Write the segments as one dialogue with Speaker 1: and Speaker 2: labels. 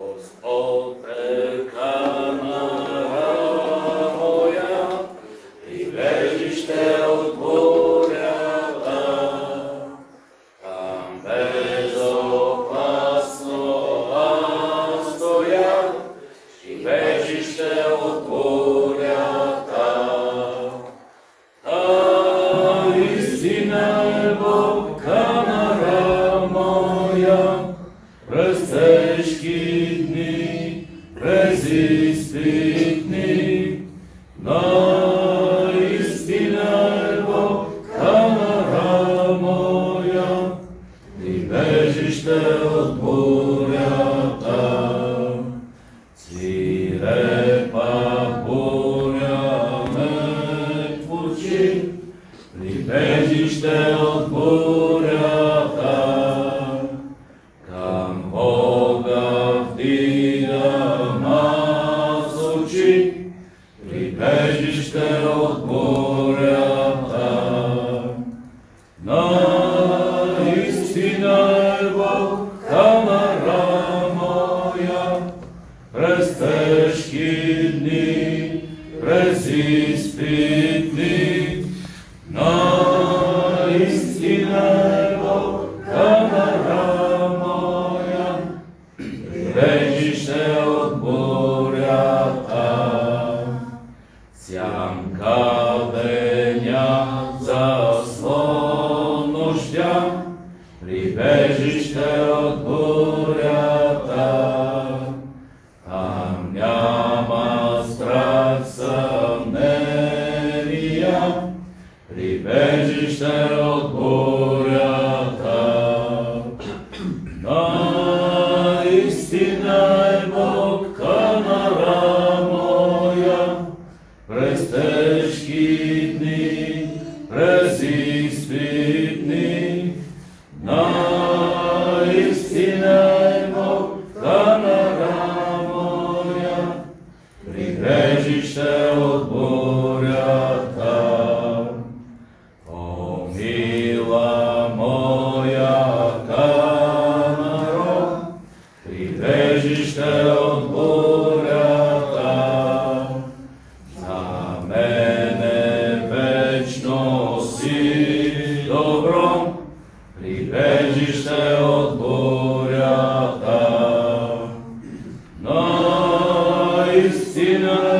Speaker 1: Os Palestina.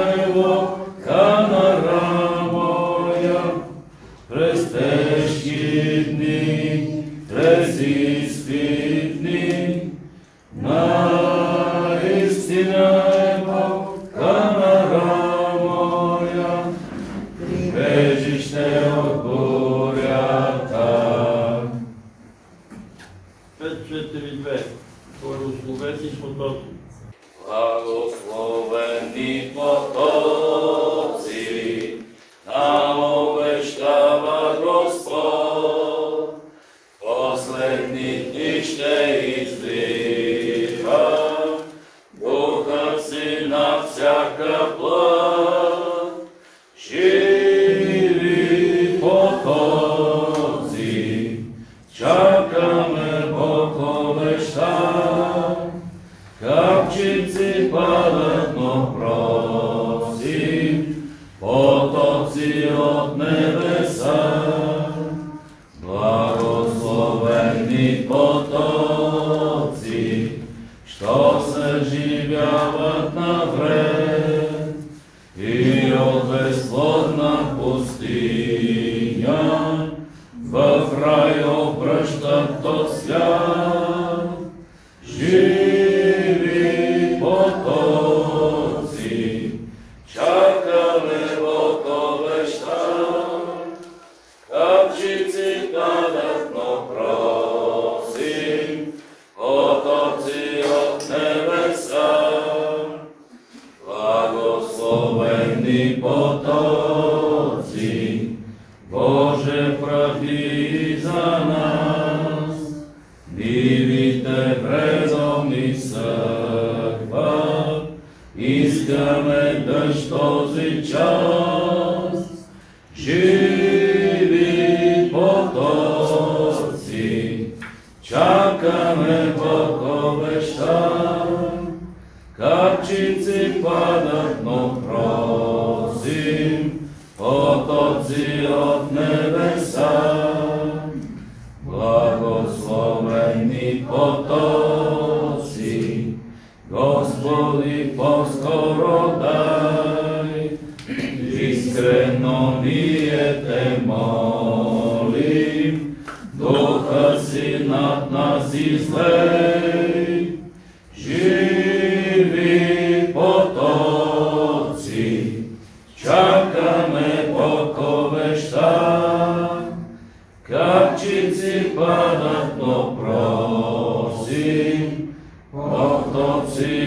Speaker 1: Čakáme, pokoveš sa, kapčici pána dno prosím, o to si.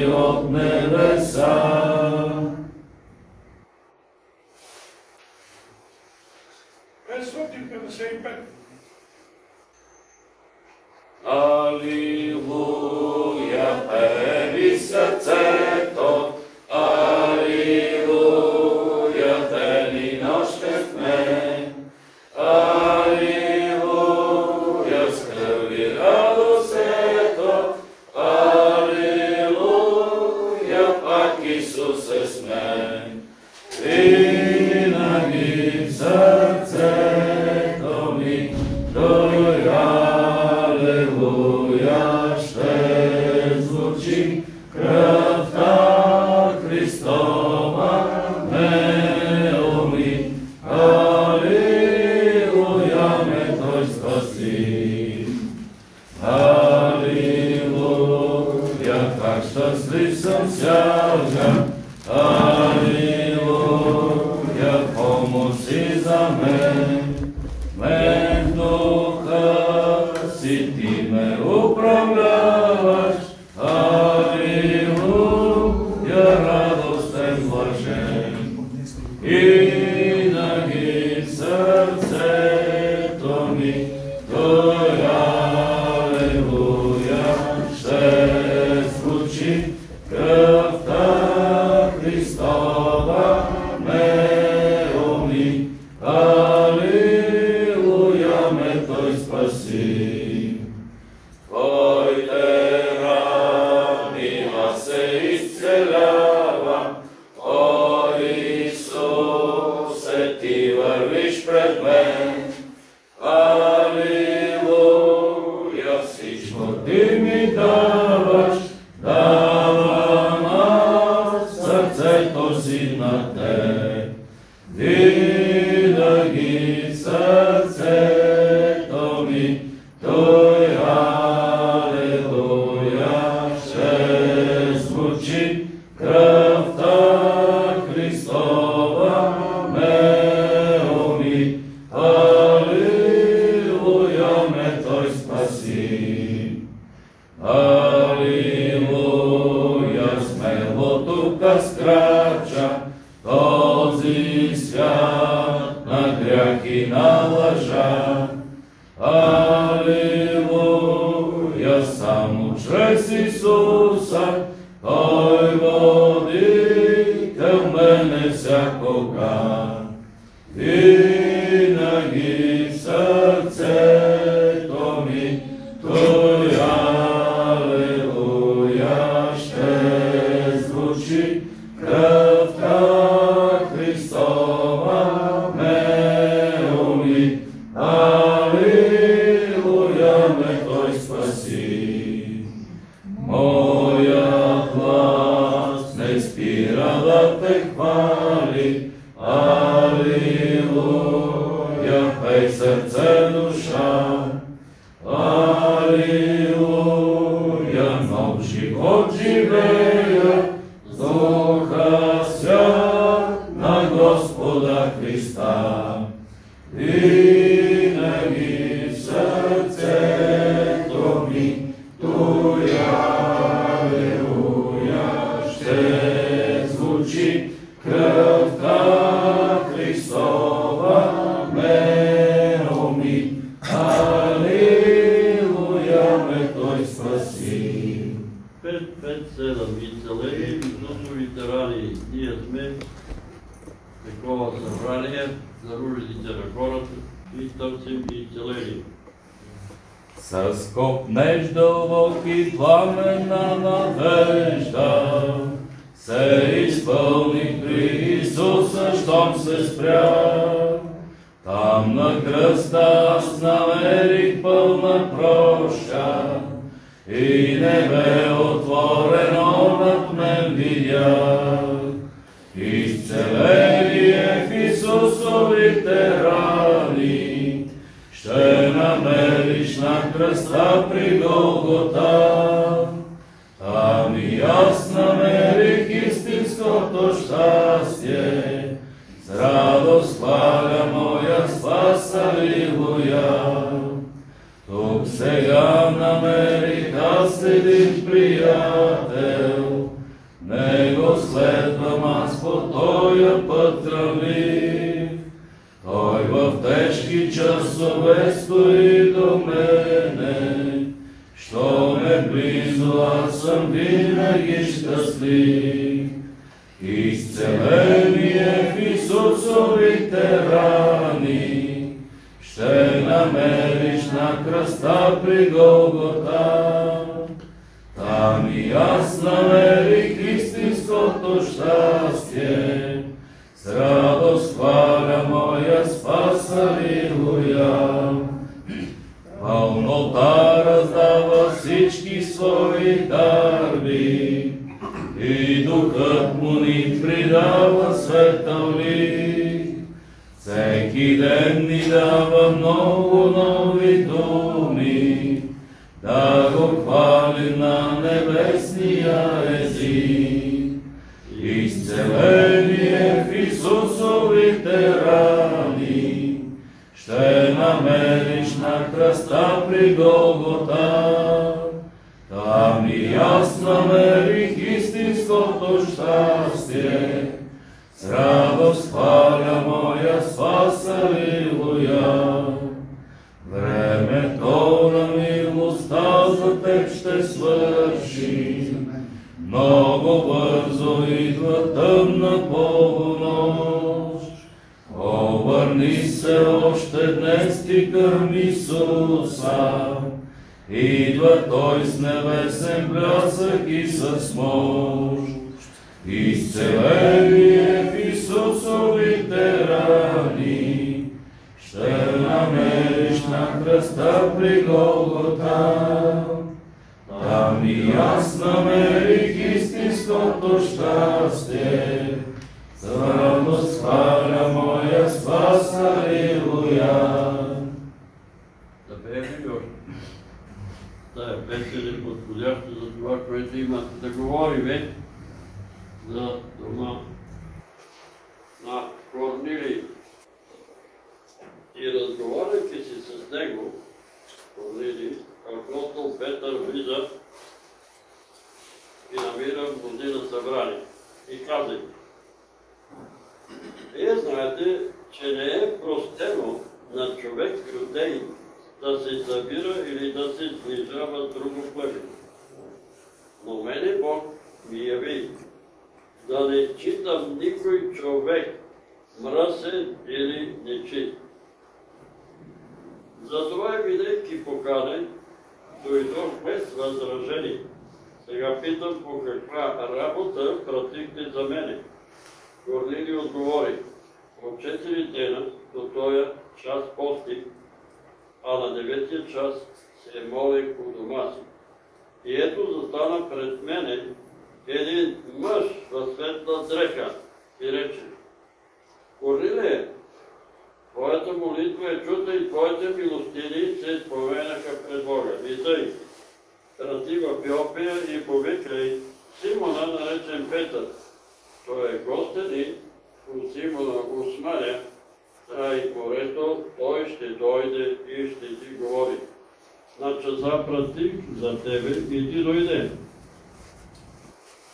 Speaker 1: как и на ложах. Ще намериш на кръста при Голгота. Там и аз намерих истинското щастие, с радост хваля моя спас, алилуя. Пълнота раздава всички свои дарби и духът му ни придава lenni davam novu novi domi, da небесен блясък и с мощ. Изцеление в Исусовите рани, ще намериш на кръста при Голгота. Там и аз намерих истинското щастие, за радост хваля моя спас, алилуя.
Speaker 2: Да пеем ли още? Тая песен е подходяща за това, което има да говорим за дома на Корнилий. И разговаряйки си с него, Корнилий, апостол Петър влиза и намира мнозина събрани. И каза им, вие знаете, че не е простено на човек юдей да се събира или да се сближава с друго племе. Но мене Бог ми яви да не читам никой човек мръсен или нечит. Затова и бидейки поканен, дойдох без възражение. Сега питам по каква работа пратихте за мене. Корнили отговори, от четири дена до този час постих, а на деветия час се молих у дома си. И ето застана пред мене един мъж в светла дреха и рече, Корнилие, Твоята молитва е чута и Твоите милостини се споменаха пред Бога. И тъй, рази в Йопия и повикай Симона, наречен Петър. Той е гостен и у Симона Османя, край морето, той ще дойде и ще ти говори. На часа за тебе и ти дойде.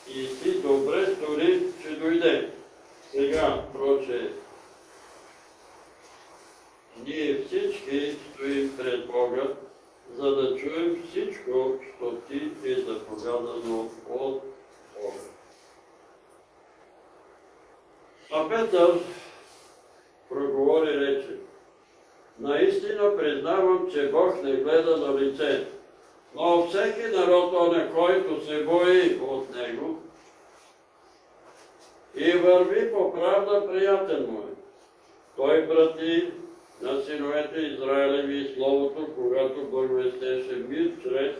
Speaker 2: И ти добре стори, че дойде. Сега, проче, ние всички стоим пред Бога, за да чуем всичко, що ти е заповядано от Бога. А Петър проговори рече, наистина признавам, че Бог не гледа на лице, но всеки народ, на който се бои от Него, и върви по правда приятен му е. Той прати на синовете Израелеви Словото, когато благовестеше мир чрез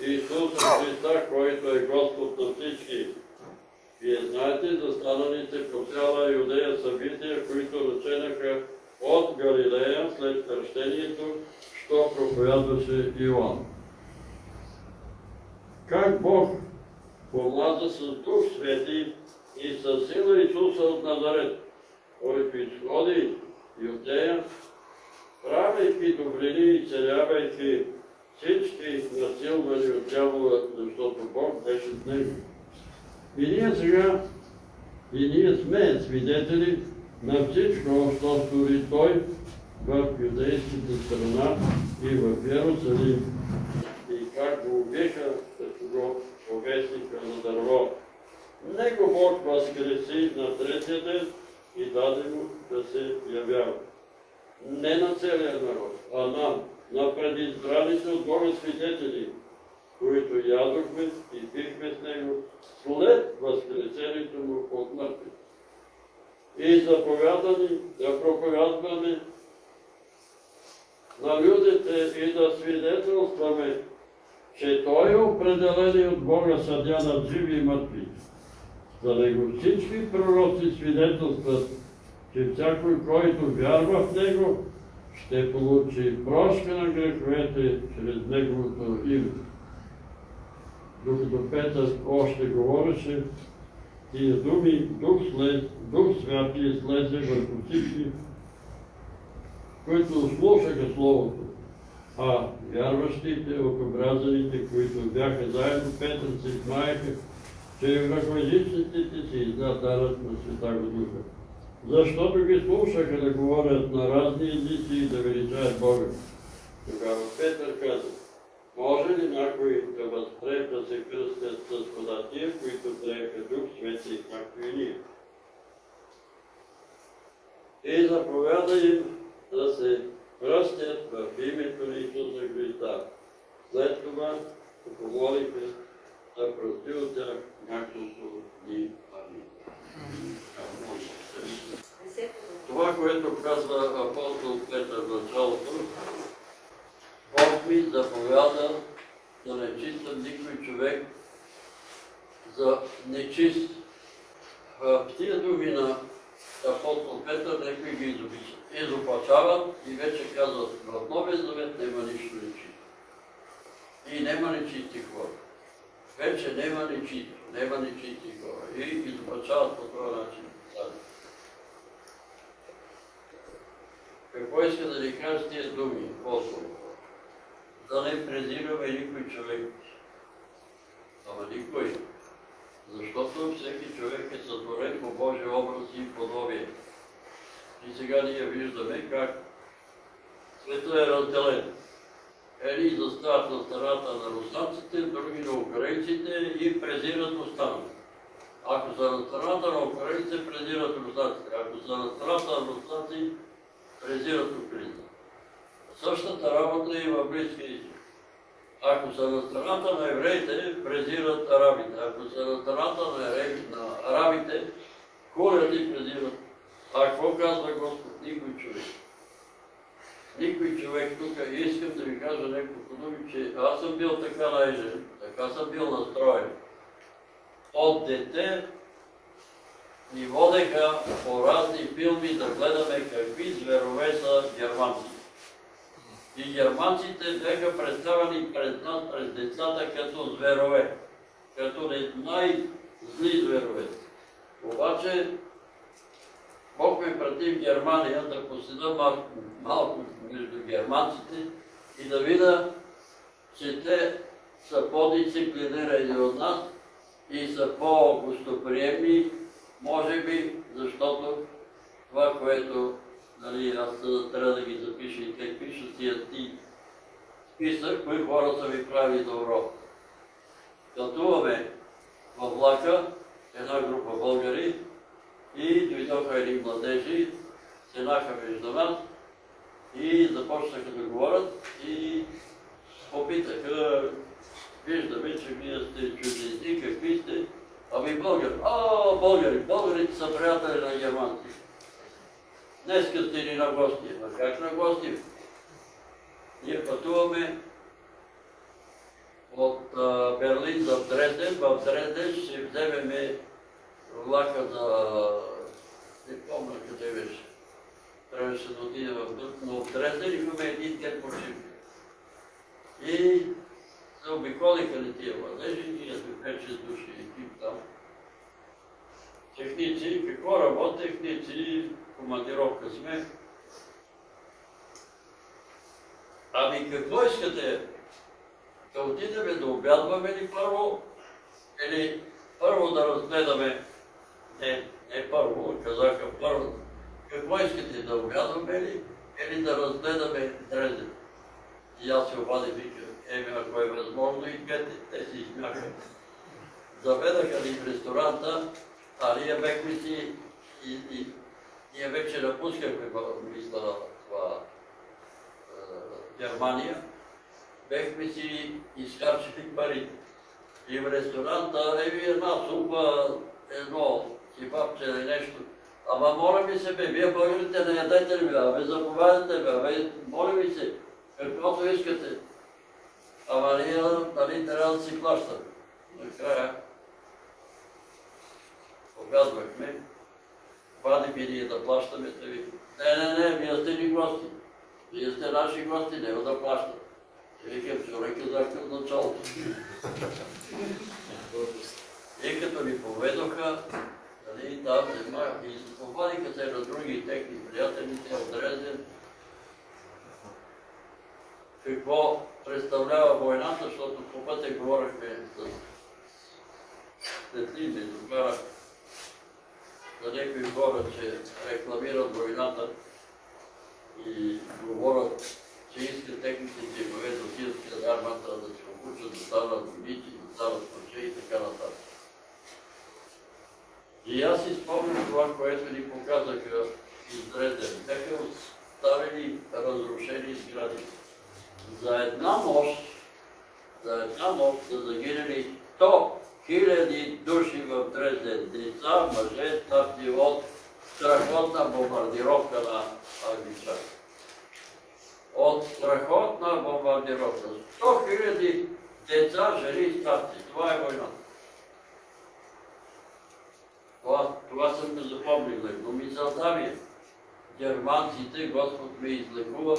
Speaker 2: Исуса Христа, който е Господ на всички. Вие знаете за станалите по цяла Юдея събития, които реченаха от Галилея след кръщението, що проповядваше Иоанн. Как Бог помаза с Дух Свети и с сила Исуса от Назарет, който изходи Юдея, правейки добрини и целявайки всички насилвани от дявола, защото Бог беше с него. И ние сега, и ние сме свидетели на всичко, що стори Той в юдейската страна и в Иерусалим. И как го убиха, като го повесиха на дърво. Него Бог възкреси на третия ден и даде му да се явява. Не на целия народ, а нам, на предизбраните от Бога свидетели, които ядохме и пихме с Него след възкресението му от мъртвите. И заповядани да проповядваме на людите и да свидетелстваме, че Той е определен от Бога съдя на живи и мъртви. За Него всички пророци свидетелстват, че всякой, който вярва в Него, ще получи прошка на греховете чрез Неговото име. Докато Петър още говореше, тия думи, Дух, слез, Дух Святи слезе върху всички, които слушаха Словото, а вярващите, окобразаните, които бяха заедно, Петър се смаяха, че върху езиците си изда дарът на Святаго Духа. Защото ги слушаха да говорят на разни езици и да величаят Бога. Тогава Петър каза, може ли някой да възпре да се кръстят с вода тия, които приеха Дух Свети, както и ние? И заповяда им да се кръстят в името на Исуса Христа. След това се помолиха да прости от тях няколко дни. Амин. Това, което казва апостол Петър в началото, Бог ми заповяда да не чистам никой човек за нечист. В тия думи на апостол Петър някои ги изопачават и вече казват, в Новия Завет няма нищо нечисто. И няма нечисти хора. Вече няма нечисто, няма нечисти хора. И изопачават по този начин. Какво иска да ни кажа с тия думи, апостол? Да не презираме никой човек. Ама никой. Защото всеки човек е сътворен по Божия образ и подобие. И сега ние виждаме как светът е разделен. Едни застават на страната на руснаците, други на украинците и презират останалите. Ако са на страната на украинците, презират руснаците. Ако са на страната на руснаци, презират украинците. Същата работа и в Близкия изток. Ако са на страната на евреите, презират арабите. Ако са на страната на, на арабите, хората и презират. А какво казва Господ? Никой човек. Никой човек тук. Искам да ви кажа няколко думи, че аз съм бил така найжен, така съм бил настроен. От дете ни водеха по разни филми да гледаме какви зверове са германците. И германците бяха представени пред нас, пред децата, като зверове, като най-зли зверове. Обаче Бог ме прати в Германия да поседа малко, малко между германците и да видя, че те са по-дисциплинирани от нас и са по-гостоприемни, може би, защото това, което нали, аз трябва да ги запиша и те пишат тия ти списък, кои хора са ви правили добро. Пътуваме в влака, една група българи и дойдоха едни младежи, седнаха между нас и започнаха да говорят и попитаха, виждаме, че вие сте чужденци, какви сте, ами българи. О, българи. Българите са приятели на германци. Днеска сте ни на гости. А как на гости? Ние пътуваме от Берлин за Дрезден. В Дрезден ще вземеме влака за... Не помня къде беше. Трябваше да отиде в Дър, но в Дрезден имаме един ден почивка. И се обиколиха ли тия младежи, ние сме 5-6 души екип там. Техници, какво работят техници, командировка сме. Ами какво искате? Да отидем да обядваме ли първо? Или първо да разгледаме? Не, не първо, казаха първо. Какво искате да обядваме ли? Или да разгледаме Дрезден? И аз се обадих, вика, еми ако е възможно и двете, те си измяха. Заведаха ни в ресторанта, а ние бехме си и, и ние вече напускахме мисля това е, Германия, бехме си изкарчили пари. И в ресторанта, еми една супа, едно сипапче или нещо. Ама моля ми се, бе, вие българите не ядете ли, бе, абе заповядайте, бе, абе, моля ми се, каквото искате. Ама ние, нали, трябва да си плащаме. Накрая, обязвахме, вадим и ние да плащаме, те ви. Не, не, не, вие сте ни гости. Вие сте наши гости, няма да плащате. Те викам, човек казахте от началото. И като ни поведоха, нали, там взема и се повадиха се на други техни приятели, те от Дрезден. Какво представлява войната, защото по пътя говорихме с Светлин, докарах за някои хора, че рекламират войната и говорят, че искат техните джебове да отидат в армата, да се обучат, да станат войници, да станат мъже и така нататък. И аз си това, което ни показаха из Дрезден. Бяха оставили разрушени сгради. За една нощ, за една нощ са загинали 100 хиляди души в Дрезден. Деца, мъже, старци от страхотна бомбардировка на Англичани. От страхотна бомбардировка. 100 хиляди деца, жени и старци. Това е войната. Това, това съм го запомнил, но ми е, германците, Господ ме излекува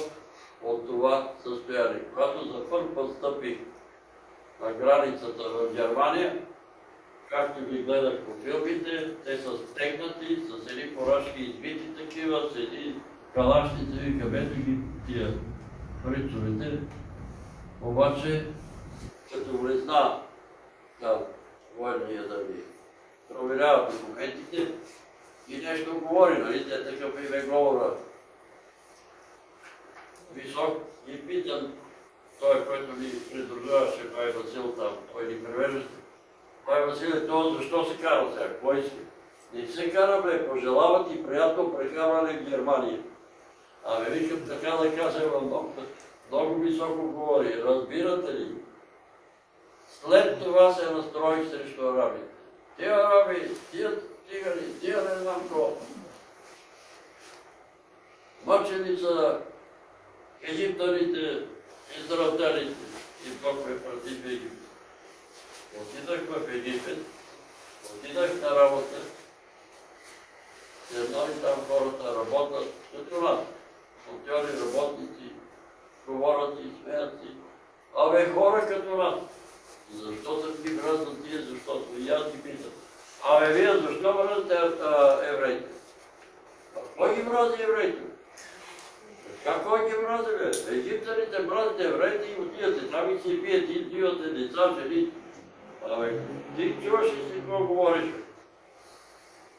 Speaker 2: от това състояние. Когато за първ път стъпих на границата в Германия, както ги гледах по филмите, те са стегнати, с едни порашки избити такива, с едни калашници, вика, ето ги тия фрицовете. Обаче, като влезна там военния да ви проверява документите и нещо говори, нали, те такъв им е говора. Висок и питан, той, който ни придружаваше, Пай Васил там, той ни превеждаше. Пай Васил е това, защо се кара сега, кой иска? Не се кара, бе, пожелават и приятно прекарване в Германия. Ами викам така да кажа, много, много високо говори, разбирате ли? След това се настроих срещу арабите. Тия араби, тия цигани, тия не знам какво. Мъчени са египтарите, израелтяните и Бог ме прати в Египет. Отидах в Египет, отидах на работа, седнали там хората работят като нас. Монтьори, работници, говорят и смеят си. Абе, хора като нас. Защо са ги мръзнат тия, защото и аз ги питам. Абе, вие защо мръзните евреите? А кой ги мрази евреите? Как кой ги мрази, бе? Египтяните мразите евреите и отивате там и си пиете, и отивате деца, жени. Абе, ти чуваш ли си какво говориш?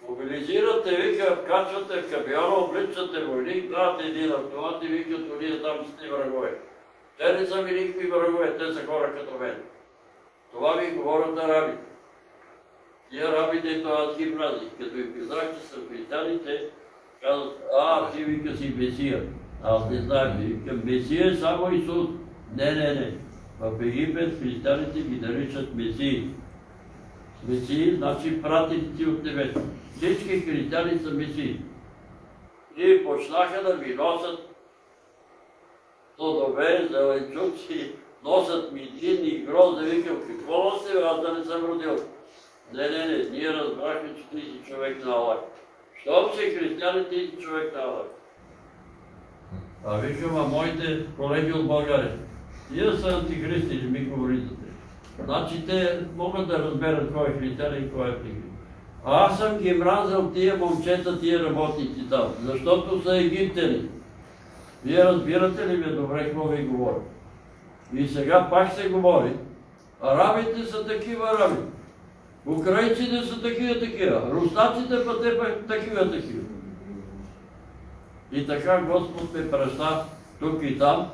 Speaker 2: Мобилизирате, вика, качвате в камиона, обличате войник, давате един автомат и викат, уния там сте врагове. Те не са ми никакви врагове, те са хора като мен. Това ми говорят арабите. И арабите това ги мразих. Като им казах, че са християни, те казват, а, ти вика си Месия. Аз не знаем, викам, Месия е само Исус. Не, не, не. В Египет християните ги наричат Месии. Месии, значи пратеници от небето. Всички християни са месии. И почнаха да ми носят плодове, зеленчуци, носят ми и грозде, викам, какво бе, аз да не съм родил. Не, не, не, ние разбрахме, че ти си човек на Аллах. Щом си християнин, ти си човек на Аллах. А викам, а моите колеги от България, тия са антихристи, не ми говорите. Значи те могат да разберат кой е християнин и кой е антихрист. А аз съм ги мразил тия момчета, тия работници там, защото са египтяни. Вие разбирате ли ме добре какво ви говоря? И сега пак се говори, арабите са такива араби. Украинците са такива такива. Руснаците па те пък такива такива. И така Господ ме праща тук и там,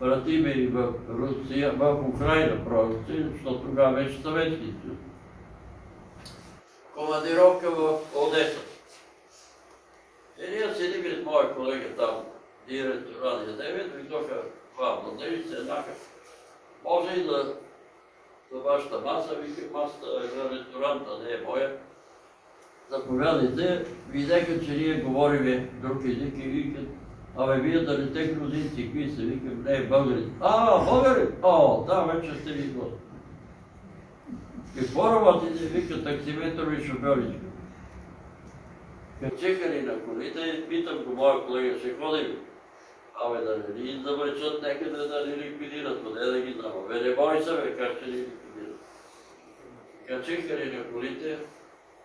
Speaker 2: прати ме и в Русия, в Украина, правилно, защото тогава беше Съветски съюз. Командировка в Одеса. И ние седим с моя колега там, директор Радия 9, дойдоха два младежи, седнаха. Може и да за вашата маса, виках, масата е за ресторанта, не е моя. Заповядайте, видяха, че ние говориме друг език и викат, абе вие да не сте грузинци, какви са, викам, не, българи. А, българи? О, да, вече сте ви гост. Какво работите? Вика, таксиметрови шофьоричка. Качиха ни на колите и питам го, моя колега, ще ходим. Абе да не ни завърчат някъде да ни ликвидират, поне да ги знам. Бе не бой се, бе, как ще ни ликвидират. Качиха ни на колите,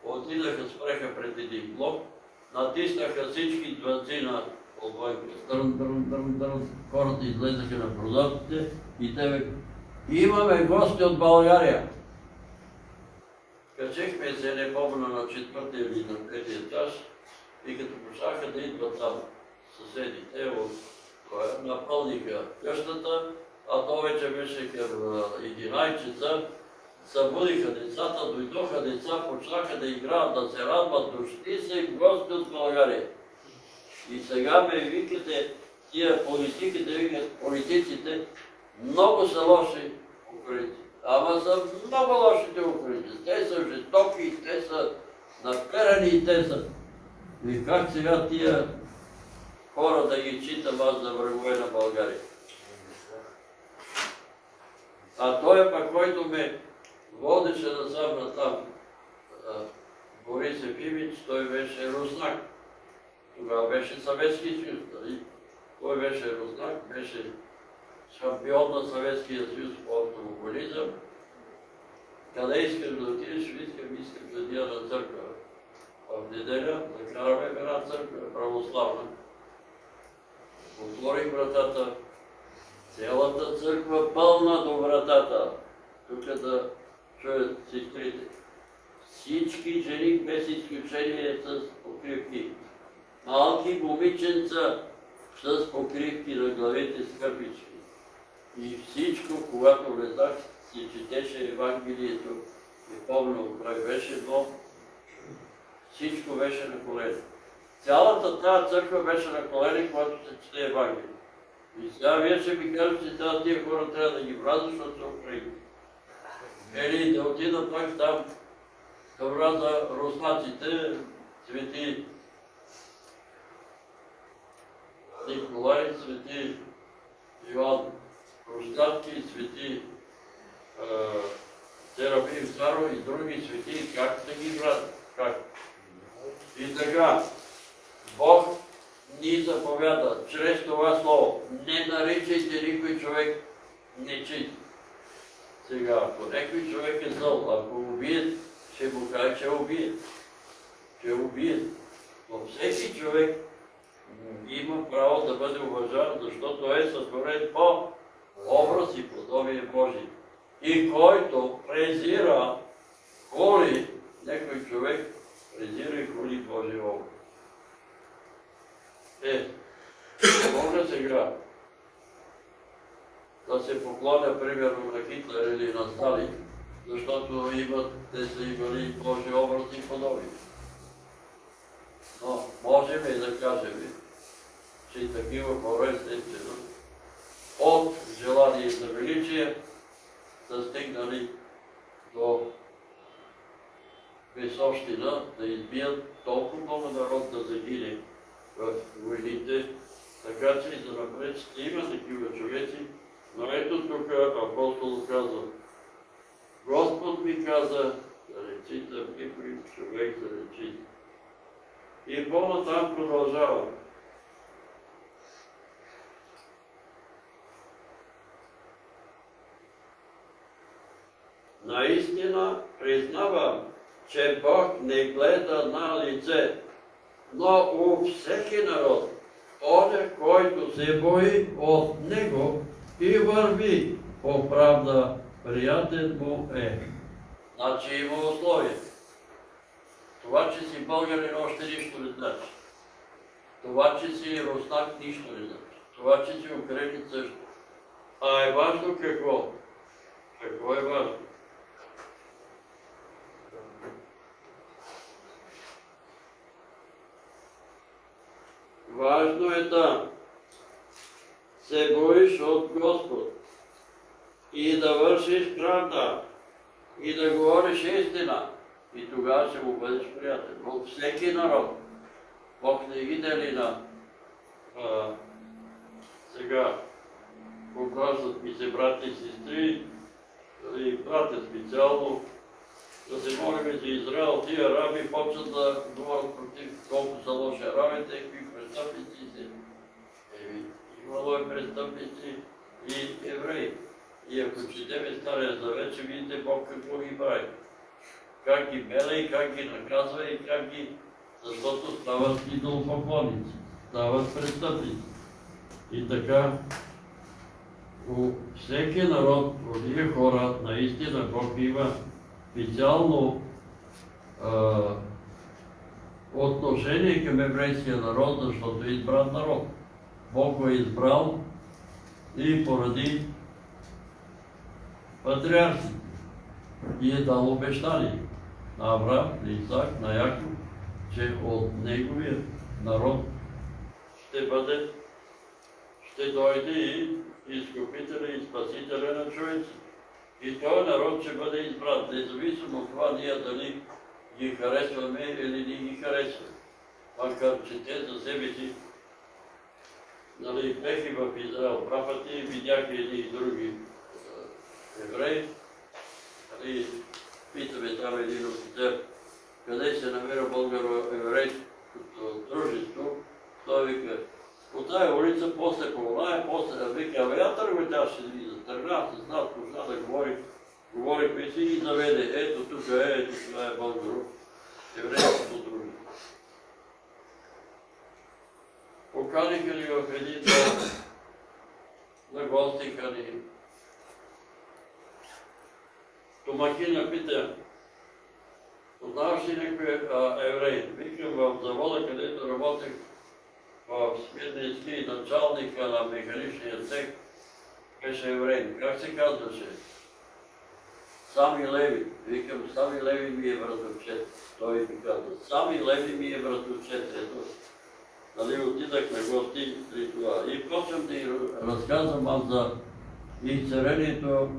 Speaker 2: отидаха, спреха пред един блок, натиснаха всички звънци на отвънка. Дърн, дърн, дърн, дърн. Хората излезаха на прозорците и те бе, имаме гости от България. Качихме се, не помня на четвъртия или на третия етаж и като почнаха да идват там съседите от напълниха къщата, а то вече беше към 11 часа. Събудиха децата, дойдоха деца, почнаха да играят, да се радват, дошли се гости от България. И сега ме викате, тия политиките, викат политиците, много са лоши украинци. Ама са много лошите украинци. Те са жестоки, те са наперани, те са... И как сега тия хора да ги читам аз за врагове на България. А той е пък, който ме водеше насам на там, Борис Ефимич, той беше руснак. Тогава беше Съветски съюз, нали? Той беше руснак, беше шампион на Съветския съюз по автомобилизъм. Къде искаш да отидеш, искам, искам да дия на църква. В неделя да караме в една църква православна. Отворих вратата, цялата църква пълна до вратата, тук да чуят сестрите. Всички жени без изключение с покривки. Малки момиченца с покривки на главите с кърпички. И всичко, когато влезах, се четеше Евангелието. И помня, кой беше но всичко беше на колено. Цялата тази църква беше на колени, когато се чете Евангелие. И сега вие ще ми кажете, че тази тия хора трябва да ги вразят, защото са украинци. Или да отида пак там, към за руснаците, свети Николай, свети Иван Руснацки, свети Серафим Царо и други свети, как да ги вразят? Как? И така, Бог ни заповяда чрез това слово. Не наричайте никой човек нечист. Сега, ако някой човек е зъл, ако убият, ще му каже, че е убият. Че е убият. Но всеки човек има право да бъде уважаван, защото е сътворен по образ и подобие Божие. И който презира, холи някой човек, презира и холи Божия образ. Е, може сега да се поклоня примерно на Хитлер или на Сталин, защото имат, те са имали Божи образ и подобие. Но можем и да кажем, че и такива хора естествено от желание за величие са стигнали до без община да избият толкова много народ да загине в войните, така че за напред има такива човеци, но ето тук апостол казва, Господ ми каза, да речите, Библия, човек да речите. И по-натам продължава. Наистина признавам, че Бог не гледа на лице, но у всеки народ, оня, който се бои от Него и върви по правда, приятен му е. Значи има условия. Това, че си българин, още нищо не значи. Това, че си руснак, нищо не значи. Това, че си украинец също. А е важно какво? Какво е важно? Важно е да се боиш от Господ и да вършиш правда и да говориш истина. И тогава ще му бъдеш приятел. От всеки народ. Бог не ги дели на а, сега показват ми се брати и сестри, и братя специално, да се молим за Израел, тия араби почват да говорят против колко са лоши арабите, какви престъпници са. Еми, имало е престъпници и евреи. И ако четеме Стария Завет, ще видите Бог какво ги прави. Как ги меле и как ги наказва и как ги... Защото стават идолопоклонници, стават престъпници. И така, у всеки народ, у тия хора, наистина Бог има специално отношение към еврейския народ, защото е избран народ. Бог го е избрал и поради патриарсите и е дал обещание на Авраам, на Исаак, на Яков, че от неговия народ ще бъде, ще дойде и изкупителя и спасителя на човеци. И този народ ще бъде избран, независимо от това ние дали ги харесваме или не ги харесваме. Макар че те за себе си нали, бех и в Израел пъти, видях едни и други евреи. И питаме там един офицер, къде се намира българо-еврейското дружество. Той вика, по тая улица, после по оная, после вика, абе я тръгвайте, аз ще ви тръгна с нас, почна да говори. Говорихме си и заведе, ето тук е, ето това е българо, еврейското дружество. Поканиха ни в един дом, на гостиха ни. Домакина пита, познаваш ли някой еврей? Викам в завода, където работех в Смирницки, началника на механичния цех, беше еврей. Как се казваше? Сами Леви. Викам, Сами Леви ми е братовчет. Той ми каза, Сами Леви ми е братовчет. Ето, нали, отидах на гости при това. И почвам да разказвам аз за изцерението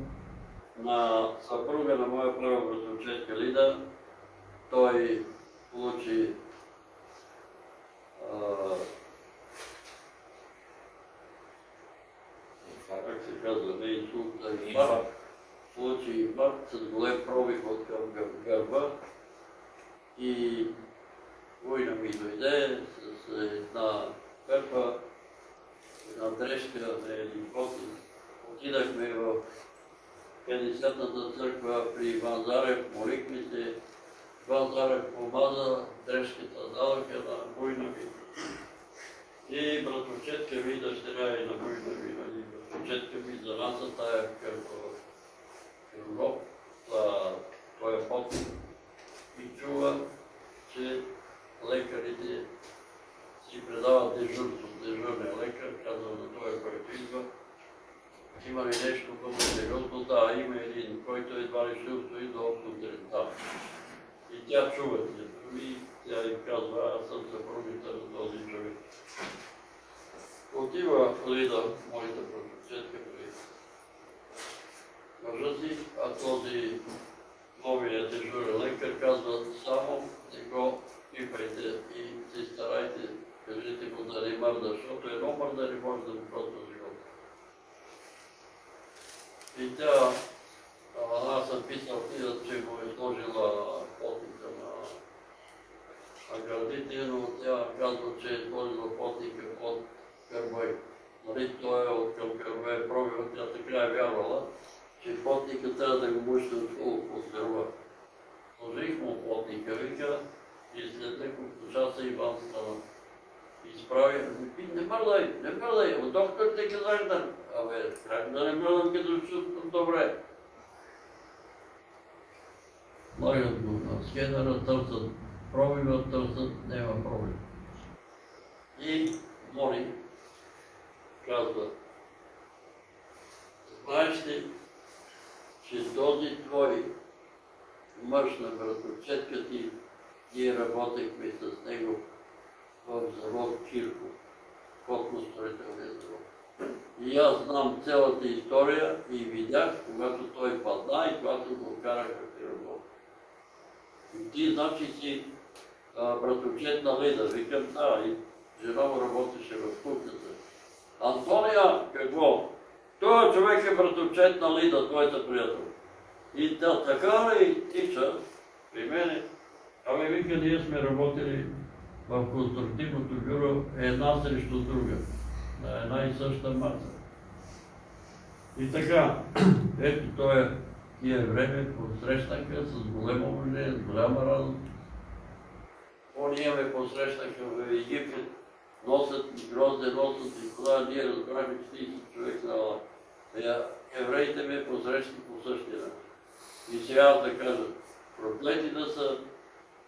Speaker 2: на съпруга на моя права братовчетка Лида. Той получи а, как се казва, не инсулт, а инфаркт. Получи инфаркт с голем пробив от към гър- гърба и война ми дойде с една кърпа, една на един поти. Отидахме в 50-та църква при Иван Зарев, молихме се. Иван Зарев помаза дрежката, дадоха на война ми. И братовчетка ми, дъщеря и на война ми, нали, братовчетка ми занася тая кърпа в гроб, той е пот и чува, че лекарите си предават дежурство. Дежурния лекар казва на този, който идва, има ли нещо много сериозно? Да, има един, който едва ли ще устои до континентал. И тя чува думи, тя им казва, аз съм съпругата на този човек. Отива Лида, моята братовчетка, при си, а този новия дежурен лекар казва само не го пипайте и се старайте, кажете го да не мърда, защото едно мърда не може да му коства живота. И тя, аз съм писал книга, че му е сложила потника на, на гърдите, но тя казва, че е сложила потника от Кърбай. Нали, той е от към Кърбай пробил, тя така е вярвала, че потника трябва да го мушне от под гърба. Сложих му потника, вика, и след няколко часа Иван стана. Изправи, «Ми, не мърдай, не мърдай, от доктор ти казах да... Абе, как да не мърдам, като чувствам добре. Слагат го на скенера, търсят пробива, търсят, няма пробив. И моли, казва, знаеш ли, че този твой мъж на братовчетка ти, ние работехме с него в завод Кирко, строителния завод. И аз знам цялата история и видях, когато той падна и когато го караха при работа. И ти, значи, си братовчет на Лида. Викам, да, и жена му работеше в кухнята. Антония, какво? Той човек е братовчет на Лида, твоята приятел. И да, така ли тича при мене? Абе, вика, ние сме работили в конструктивното бюро една срещу друга, на една и съща маса. И така, ето той тия време посрещнаха с големо уважение, с голяма радост. Ония ме посрещнаха в Египет, носят грозде, носят и кога ние разбрахме 40 човек на Евреите ме посрещат по същия начин. И сега да кажат, проклети да са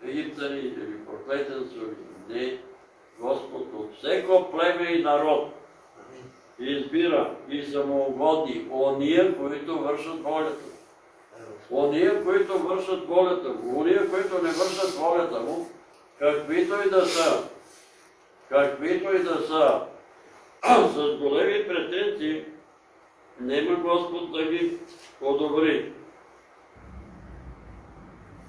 Speaker 2: египтяни или проклети да са не, Господ от всеко племе и народ избира и самоугодни ония, които вършат волята. Ония, които вършат волята ония, които не вършат волята му, каквито и да са, каквито и да са, с големи претенции, нема Господ да ги одобри.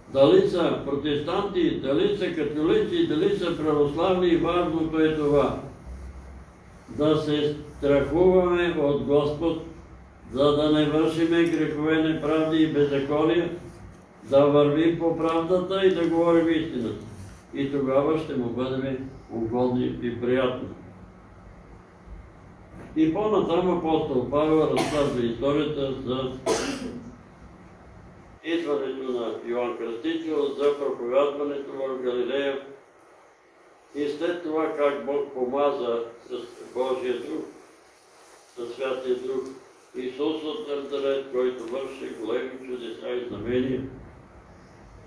Speaker 2: Дали са протестанти, дали са католици, дали са православни, важното е това. Да се страхуваме от Господ, за да не вършиме грехове, неправди и беззакония, да вървим по правдата и да говорим истината. И тогава ще му бъдем угодни и приятни. И по-натам апостол Павел разказва историята за идването на Йоан Кръстител, за проповядването в Галилея и след това как Бог помаза с Божия Дух, със Святия Дух, Исус от Назарет, който върши големи чудеса и знамения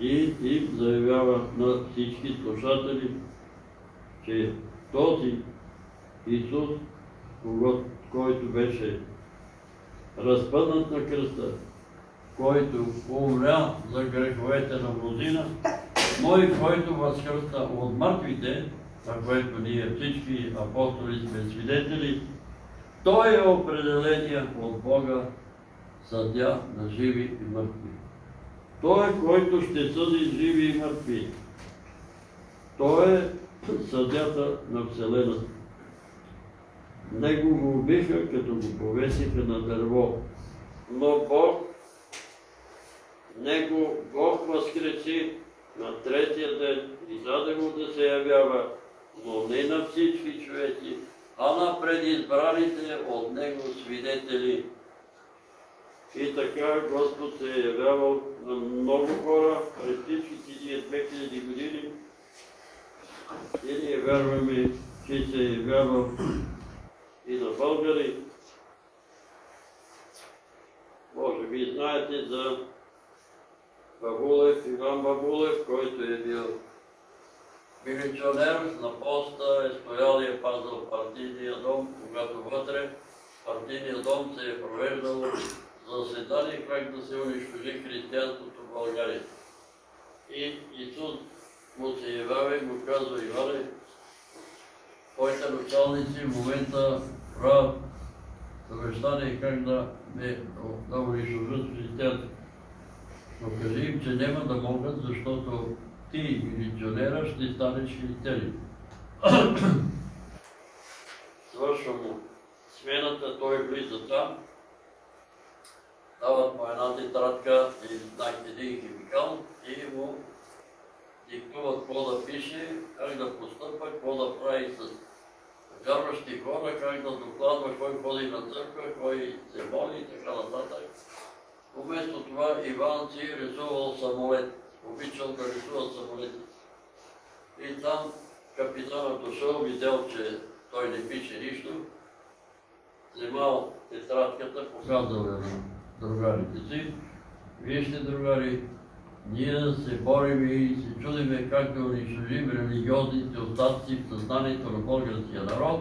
Speaker 2: и им заявява на всички слушатели, че този Исус, който беше разпънат на кръста, който умря за греховете на мнозина, но и който възкръсна от мъртвите, на което ние всички апостоли сме свидетели, той е определения от Бога съдя на живи и мъртви. Той който ще съди живи и мъртви. Той е съдята на Вселената. Него го убиха, като го повесиха на дърво. Но Бог него Бог възкреси на третия ден и даде му да се явява, но не на всички човеци, а на предизбраните от Него свидетели. И така Господ се е явявал на много хора през всичките тия 2000 години. И ние вярваме, че се е явявал и на българи. Може би знаете за Бабулев, Иван Бабулев, който е бил милиционер на поста, е стоял и е пазал партийния дом, когато вътре партийния дом се е провеждал заседание как да се унищожи християнството в България. И Исус му се явява и му казва, Иване, твоите началници в момента правят съвещание как да, ме, да унищожат християнството. Но кажи им, че няма да могат, защото ти, милиционера, ще станеш християнин. Свършва му смената, той влиза там, дават му една тетрадка и знак един химикал и му диктуват какво да пише, как да постъпва, какво да прави с вярващи хора, как да докладва кой ходи на църква, кой се моли и така нататък. Вместо това Иван си рисувал самолет, обичал да рисува самолети. И там капитанът дошъл, видял, че той не пише нищо, вземал тетрадката, показал я другарите си. Вижте, другари, ние се борим и се чудиме как да унищожим религиозните остатъци в съзнанието на българския народ,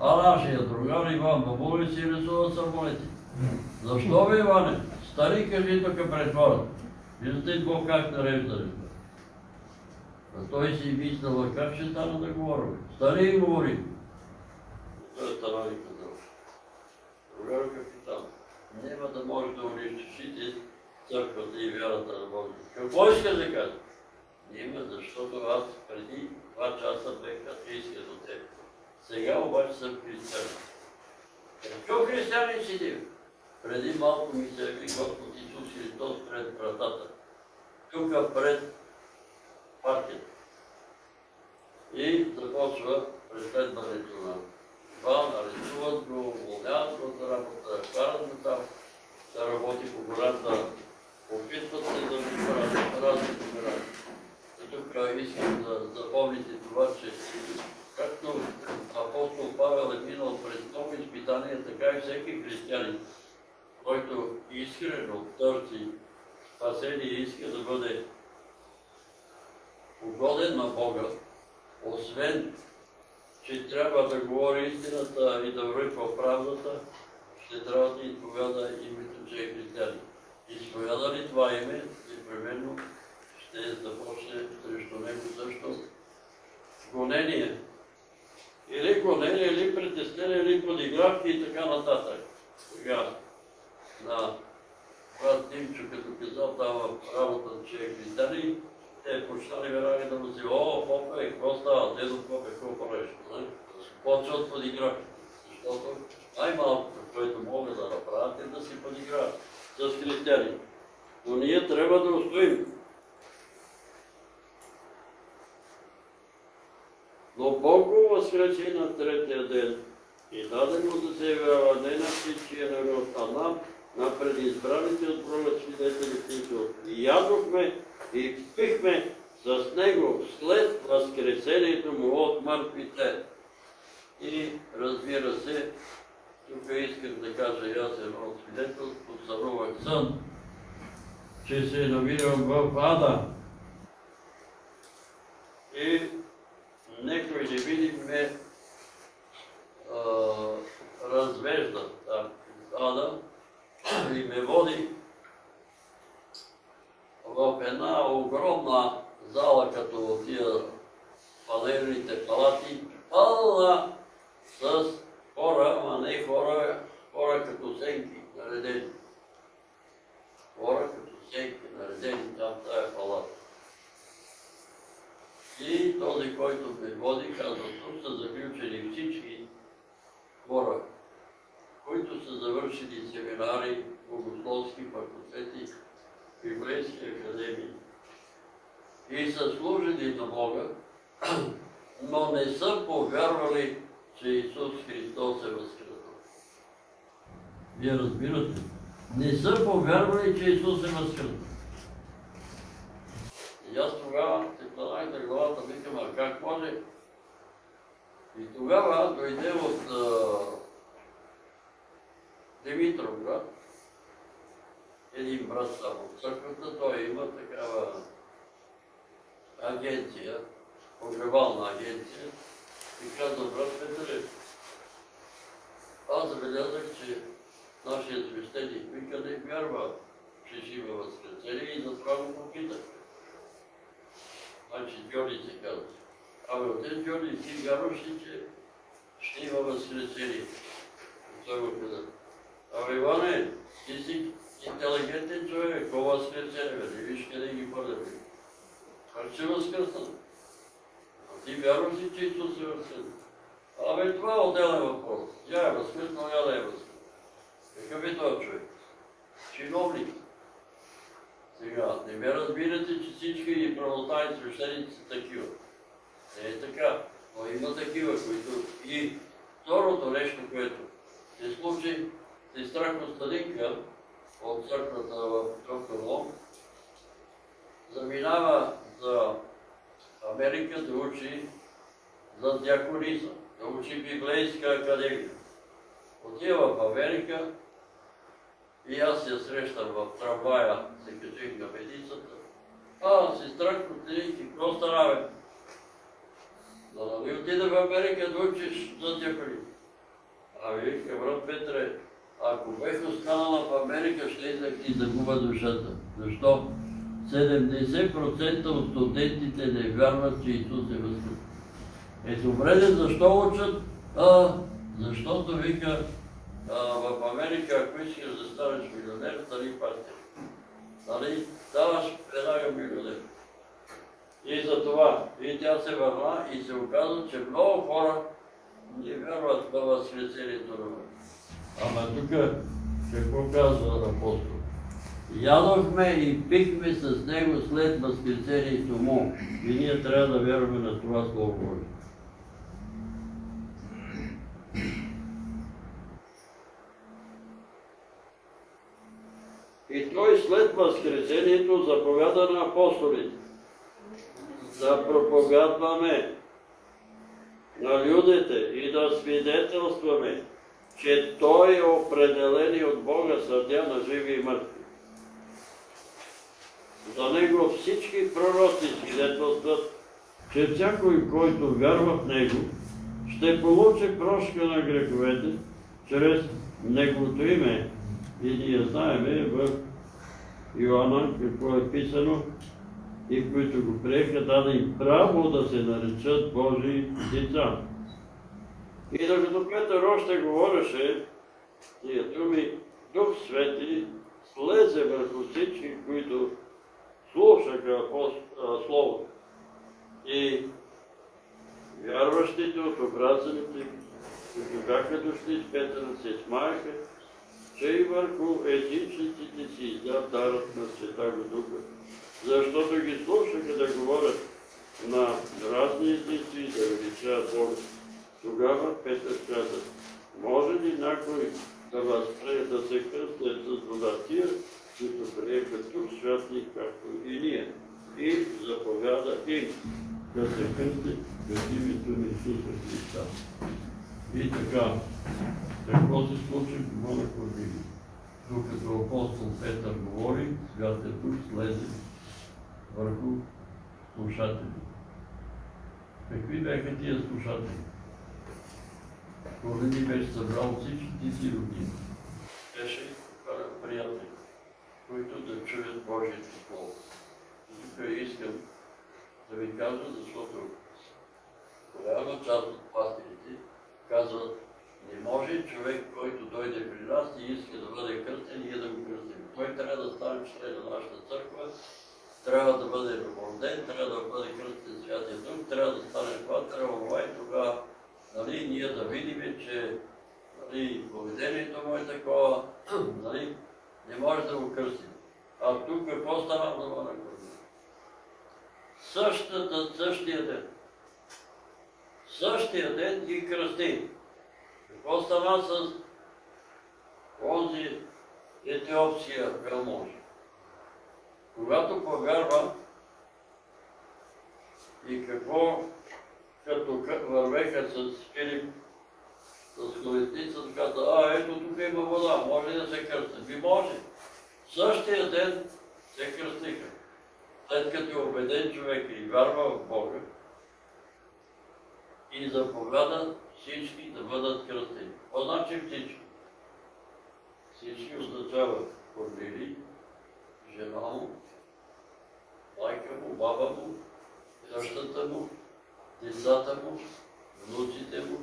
Speaker 2: а нашия другар Иван Бабулев си рисува самолети. Защо бе, Иване? Стари кажи тук пред хората. Виждате Бог как нарежда неща? А той си мислял, как ще стана да говорим? Стари говори. Той е стана и казал. Другар капитан, няма да може да унищожите църквата и вярата на Бога. Какво искаш да кажа? Няма, защото аз преди два часа бех атеистия до теб. Сега обаче съм християнин. Какво християнин си ти? Преди малко ми се яви Господ Исус Христос пред вратата. Тук пред партията. И започва преследването на Иван, арестуват го, уволняват го работа, карат го там да работи по гората, опитват се да ми правят разни номера. Тук искам да запомните това, че както апостол Павел е минал през много изпитания, така и всеки християнин, който искрено търси спасение и иска да бъде угоден на Бога, освен, че трябва да говори истината и да върви по правдата, ще трябва да изповяда името, че е християнин. Изповяда ли това име, непременно ще започне срещу него също гонение. Или гонение, или притеснение, или подигравки и така нататък. Сега, на брат Тимчо, като казал дава работа, че е християнин, те почнали веднага да му си, о, попе, какво става, дедо попе, какво правиш? нали? Почват подигравки. Защото най-малкото, което могат да направят е да си подиграват с християни. Но ние трябва да устоим. Но Бог го възкресе на третия ден и даде му да се явява не на всичкия народ, а нам, на предизбраните от броя които ядохме и пихме с него след възкресението му от мъртвите. И разбира се, тук искам да кажа и аз едно свидетелство, сънувах сън, че се намирам в Ада. И некои невидим ме а, развежда там из Ада и ме води в една огромна зала, като тия панелните палати, пълна с хора, ама не хора, хора като сенки наредени. Хора като сенки наредени там в тая палата. И този, който ме води, казва, тук са заключени всички хора, които са завършили семинари, богословски факултети, библейски академии и са служили на Бога, но не са повярвали, че Исус Христос е възкръснал. Вие разбирате? Не са повярвали, че Исус е възкръснал. И аз тогава се планах на главата, викам, а как може? И тогава дойде от Димитровград, един брат само от църквата, той има такава агенция, погребална агенция, и каза, брат Петър, аз забелязах, че нашия свещеник вика не вярва, че ще има възкресение и затова го попитах. Значи Джони се казва. Абе, отец Джони, ти вярваш ли, че ще има възкресение? Той го каза. Абе, Иване, ти си интелигентен човек, какво възкресение, бе, виж къде ги пърдали. Как ще възкръсна? А ти вярваш ли, че Исус е възкръснал? Абе, това е отделен въпрос. Я е възкръснал, я да е възкръснал. Какъв е този човек? Чиновник. Сега, не ме разбирате, че всички православни свещеници са такива. Не е така. Но има такива, които и второто нещо, което се случи, сестра Костадинка от църквата в доктор заминава за Америка да учи за диаконизъм, да учи библейска академия. Отива в Америка и аз я срещам в трамвая, се качих на петицата. А, сестра Костадинки, какво стана бе? Да нали отида в Америка да учиш за диаконизъм? Ами вика, брат Петре, ако бех останала в Америка, ще да ти загуба душата. Защо? 70% от студентите не вярват, че Исус е възкръснал. Е, добре, защо учат? А, защото вика, в Америка, ако искаш да станеш милионер, стани пастир. Нали? Ставаш веднага милионер. И за това, и тя се върна и се оказа, че много хора не вярват в възкресението на. Ама тук какво казва апостол? Ядохме и пихме с него след възкресението му. И ние трябва да вярваме на това Слово Божие. И той след възкресението заповяда на апостолите да проповядваме на людите и да свидетелстваме, че Той е определен и от Бога съдя на живи и мъртви. За Него всички пророци свидетелстват, че всякой, който вярва в Него, ще получи прошка на греховете чрез Неговото име. И ние знаеме в Йоанна какво е писано, и които го приеха, даде им право да се наречат Божии деца. И докато Петър още говореше тия думи, Дух Свети слезе върху всички, които слушаха Словото. И вярващите от образаните, които бяха дошли с Петър, се смаяха, че и върху езичниците си издав дарът на Света Духа защото ги слушаха да говорят на разни езици и да величават Бога. Тогава Петър каза, може ли някой да възпре да се кръстят с вода тия, които приеха тук святни, както и ние? И заповяда им да се кръстят в името на Исуса Христа. И така, какво се случи в Мона Корнилия? Докато апостол Петър говори, Святия Дух слезе върху слушатели. Какви бяха тия слушатели? Корнили беше събрал всичките си родини. Беше хора приятели, които да чуят Божието Слово. Тук искам да ви кажа, защото голяма част от пастирите казват, не може човек, който дойде при нас и иска да бъде кръстен, ние да го кръстим. Той трябва да стане член на нашата църква, трябва да бъде рожден, трябва да бъде кръстен Святия Дух, трябва да стане това, трябва това и тогава нали, ние да видим, че нали, поведението му е такова, нали, не може да го кръстим. А тук какво става в Нова Същата, същия ден. Същия ден ги кръсти. Какво става с онзи етиопския велмож? Когато повярва и какво, като вървеха с Филип, с колесницата, каза, а ето тук има вода, може да се кръсти? Би може. Същия ден се кръстиха. След като е убеден човек и вярва в Бога, и заповяда всички да бъдат кръстени. Какво значи всички? Всички означава Корнили, жена му, майка му, баба му, къщата му, децата му, внуците му,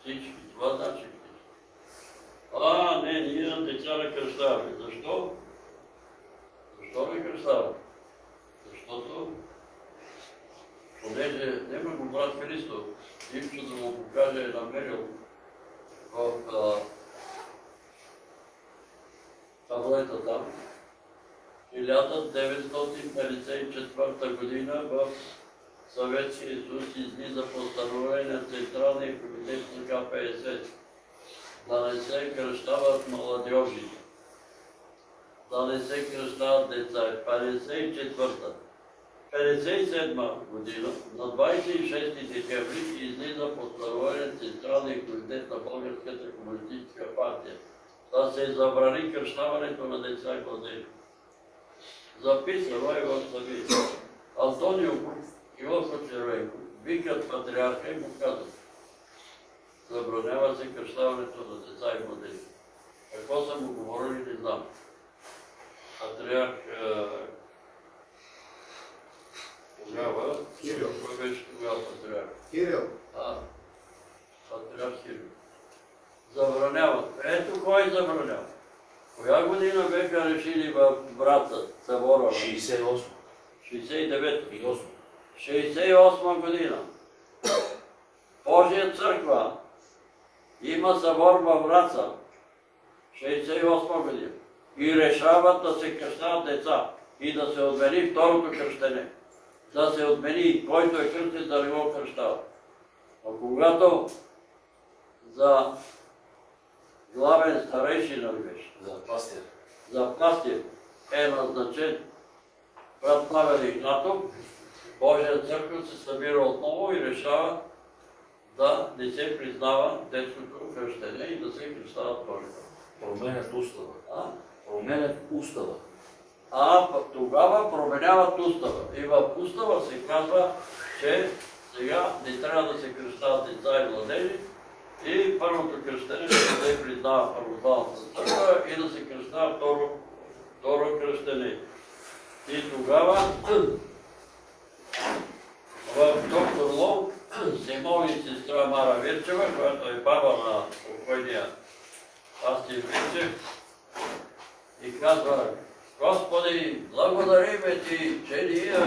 Speaker 2: всички. Това значи А, не, ние на деца не кръщаваме. Защо? Защо не кръщава? Защото, понеже няма го брат Христо, Димчо да му покаже е намерил в таблета там, 1954 година в Съветския Исус излиза постановление на Централния комитет на КПСС да не се кръщават младежи, да не се кръщават деца. 54-та. 57 година, на 26 декември, излиза постановление Централния комитет на Българската комунистическа партия да се забрани кръщаването на деца и младежи. Записано е в самия. Антонио Иосиф Червенко, викат патриарха и му казват, забранява се кръщаването на деца и младежи. Какво са му говорили, не знам. Патриарх е, тогава,
Speaker 3: Кирил.
Speaker 2: кой беше тогава патриарх?
Speaker 3: Кирил,
Speaker 2: А, патриарх Кирил. Забранява. Ето кой забранява. Коя година беха решили в брата Събора?
Speaker 1: 68
Speaker 2: 69
Speaker 1: и 8.
Speaker 2: 68 година. Божия църква има събор във Враца. 68 година. И решават да се кръщават деца и да се отмени второто кръщене. Да се отмени който е кръстен да не го кръщава. А когато за главен старейшина ли беше,
Speaker 1: За пастир.
Speaker 2: за пастир е назначен брат Павел Игнатов, Божия църква се събира отново и решава да не се признава детското кръщене и да се кръщават хората.
Speaker 1: Променят устава.
Speaker 2: А?
Speaker 1: Променят устава.
Speaker 2: а тогава променяват устава. И в устава се казва, че сега не трябва да се кръщават деца и младежи и първото кръщене ще се признава православната църква и да се кръщава второ, второ кръщене. И тогава в доктор Лов се моли сестра Мара Вирчева, която е баба на покойния Астин Вирчев, и казва, Господи, благодариме Ти, че ние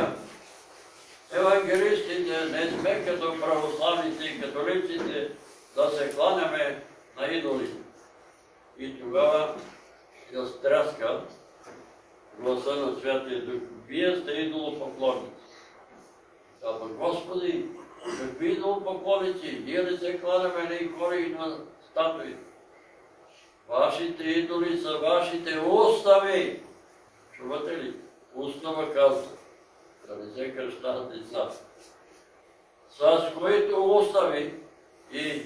Speaker 2: евангелистите не сме като православните и католиците да се кланяме на идоли. И тогава я стряска гласа на Святия Дух. Вие сте идолопоклонници. Ама Господи, какви идолопоклонници? Ние не се кланяме на икони и на статуи. Вашите идоли са вашите устави. Чувате ли? Устава казва, да не се кръщават деца. С които устави и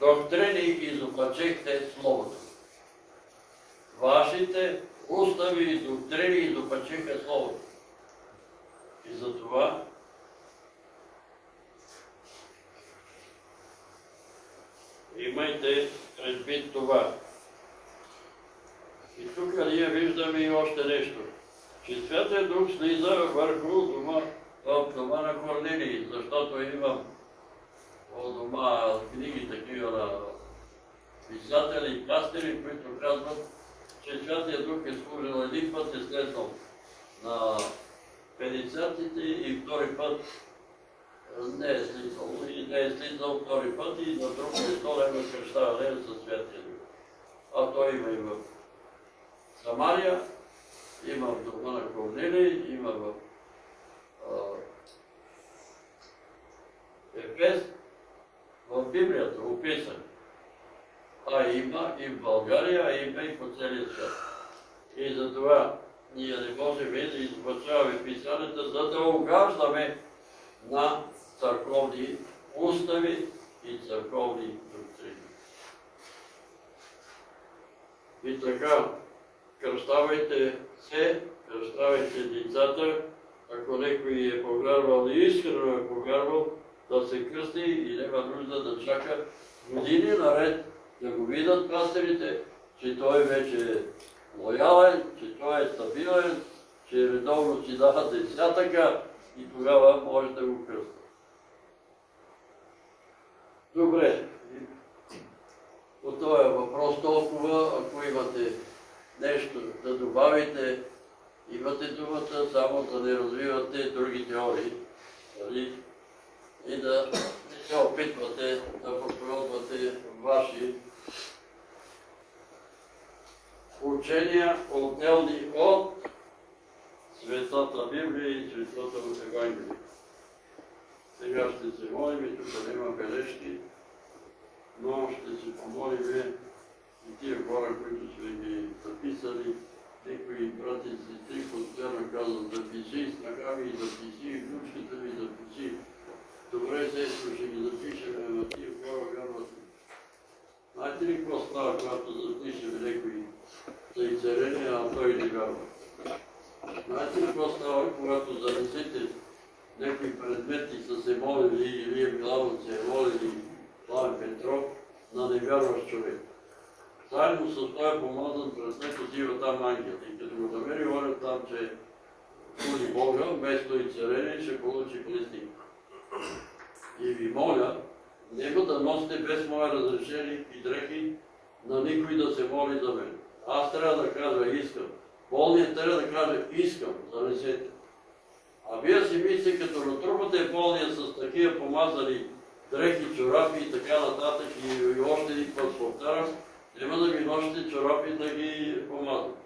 Speaker 2: доктрини изопачихте Словото. Вашите устави и доктрини изопачиха Словото. И затова имайте предвид това. И тук ние виждаме и още нещо. Че Святия Дух слиза върху дома, в дома на Корнилий, защото имам от дома книги такива на писатели и пастири, които казват, че Святия Дух е служил един път е слезнал на педицатите и втори път не е слизал. И не е слизал втори път и на друг место не е кръщаване със Святия Дух. А той има и в Самария, има в дома на Корнилий, има в Ефес, в Библията описан. А има и в България, а има и по целия свят. И затова ние не можем да изпочваме писанията, за да угаждаме на църковни устави и църковни доктрини. И така, кръщавайте се, кръщавайте децата, ако някой е повярвал и искрено е повярвал, да се кръсти и няма нужда да чака години наред да го видят пастирите, че той вече е лоялен, че той е стабилен, че редовно си дава десятъка и тогава може да го кръста. Добре. По този въпрос толкова, ако имате нещо да добавите имате думата, само да не развивате други теории. Нали? И да не се опитвате да проповядвате ваши учения отделни от Светата Библия и Светата Евангелие. Сега ще се молим и тук няма бележки, но ще се помолим и тия хора, които сме ги записали, някои брати и сестри постоянно казват запиши, снаха ми запиши, ключката ми запиши. Добре, сестро, ще ги запишем, ама тия хора вярват. Знаете ли какво става, когато запишем някой за изцеление, а той не вярва? Знаете ли какво става, когато занесете някои предмети са се молили, или е Миланов се е молили, Славен Петров, на невярващ човек. Заедно с този помазан предмет отива там ангел. И като го намери, говорят там, че моли Бога, вместо и царение, ще получи близник. И ви моля, нема да носите без мое разрешение и дрехи на никой да се моли за мен. Аз трябва да кажа искам. Болният трябва да каже искам, занесете. А вие си мислите, като натрупате болния с такива помазани дрехи, чорапи и така нататък и, и още един път повтарям, няма да ги носите чорапи да ги помазват.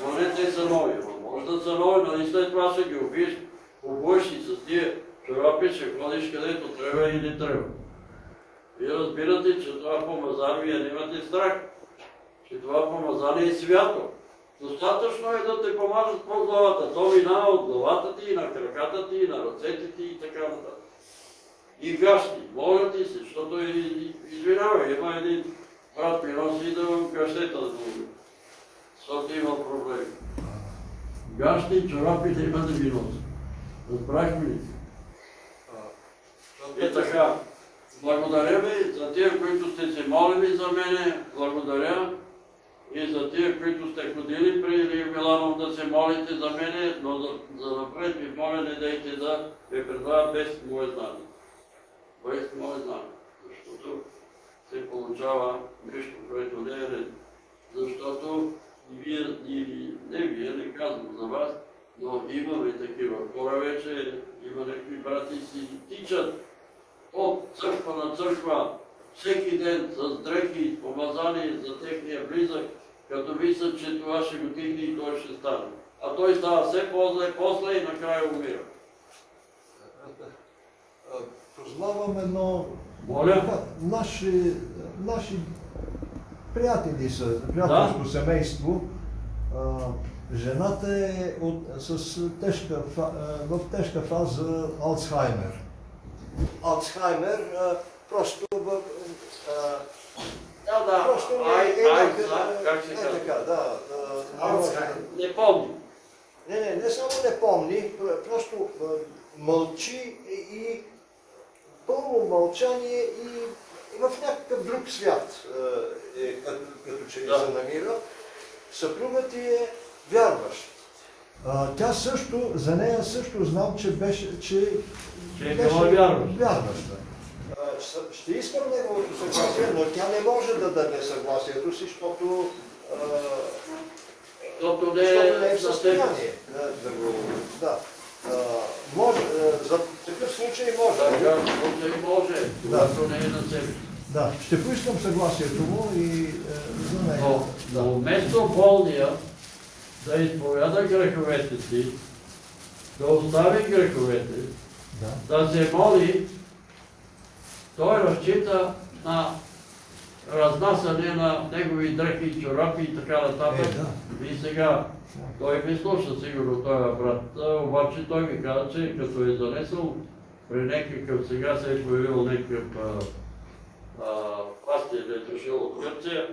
Speaker 2: Но не те са нови, но може да са нови, но и след това ще ги убиеш, обуеш и с тия чорапи ще ходиш където трябва и не трябва. Вие разбирате, че това помазание, вие нямате страх, че това помазание е свято. Достатъчно е да те помажат по главата. То минава от главата ти, на краката ти, на ръцете ти и така нататък. И гащи, моля ти се, защото е, извинявай, има един брат ми носи да гащета да му защото има проблеми. Гащи, чорапи не има да ги носи. Разбрахме ли? И така, благодаря ви за тия, които сте се молили за мене, благодаря и за тия, които сте ходили при Илия Миланов да се молите за мене, но за, за напред ви моля не дайте да ви предава без мое знание. Без мое знание. Защото се получава нещо, което не е ред. Защото и вие, и не вие, не казвам за вас, но имаме такива хора вече, има някакви брати си тичат от църква на църква, всеки ден с дрехи, помазани за техния близък, като мислят, че това ще го дигне и той ще стане. А той става все по-зле, после и накрая умира.
Speaker 3: Познавам едно
Speaker 2: Моля?
Speaker 3: наши, наши приятели са, приятелско семейство. А, жената е от, с тежка, в тежка фаза Алцхаймер. Алцхаймер а, просто в, а,
Speaker 2: Да, да,
Speaker 3: просто
Speaker 2: ай,
Speaker 3: е,
Speaker 2: ай, как се
Speaker 3: е
Speaker 2: казва?
Speaker 3: така, да.
Speaker 2: Не помня.
Speaker 3: Не, не, не само не помни, пр- просто мълчи и, пълно мълчание и, и в някакъв друг свят е, като, като че
Speaker 2: Да.
Speaker 3: се намира. Съпругът ти е вярващ. А, тя също, за нея също знам, че беше, че,
Speaker 2: Че е била вярваща.
Speaker 3: вярваща. Ще искам неговото съгласие, но тя не може да даде съгласието си, защото а,
Speaker 2: Защото не
Speaker 3: защото не е
Speaker 2: е
Speaker 3: в състояние да, да го... Да. Може, за такъв случай може.
Speaker 2: Така, случай може, когато не е на себе.
Speaker 3: Да, ще поискам съгласието му и е, за него.
Speaker 2: Но, вместо болния да изповяда греховете си, да остави греховете,
Speaker 3: Да.
Speaker 2: да се моли, той разчита на разнасяне на негови дрехи, чорапи и така нататък.
Speaker 3: Е, да.
Speaker 2: И сега той ми слуша сигурно този брат, А, обаче той ми каза, че като е занесъл при някакъв, сега се е появил някакъв пастир, е дошъл от Гърция,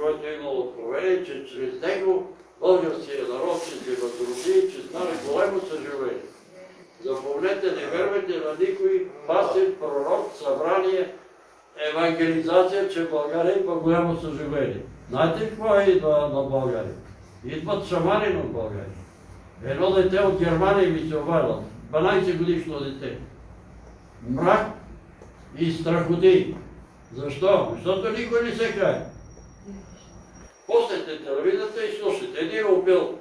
Speaker 2: който е имал откровение, че чрез него българския народ ще се възроди че стане големо съживление. Запомнете, не вярвайте на никой пастир, пророк, събрание, евангелизация, че България има голямо съживление. Знаете ли какво идва на България? Идват шамани на България. Едно дете от Германия ми се обадило, 12 годишно дете. Мрак и страхоти. Защо? Защото никой не се кае. Пуснете телевизията и слушайте. Един е убил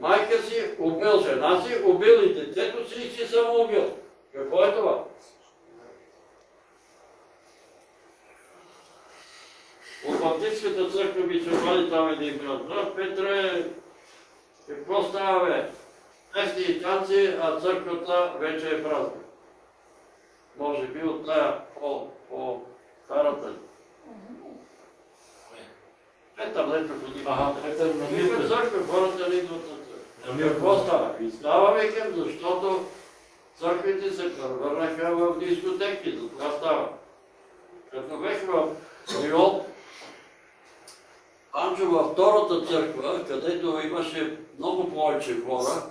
Speaker 2: Майка си убил жена си, убил и детето си и си самоубил. Какво е това? От Баптистската църква би се вали там един брат. Брат Петре, какво става бе? Песни и танци, а църквата вече е празна. Може би от тая по, по старата. Е, там лето ходи.
Speaker 1: Ага, Петър
Speaker 2: в
Speaker 1: Милка.
Speaker 2: църква, хората не идват на
Speaker 1: Милка.
Speaker 2: Какво става? И става викам, защото църквите се превърнаха в дискотеки, за това става. Като бех в Риол, Анчо във втората църква, където имаше много повече хора,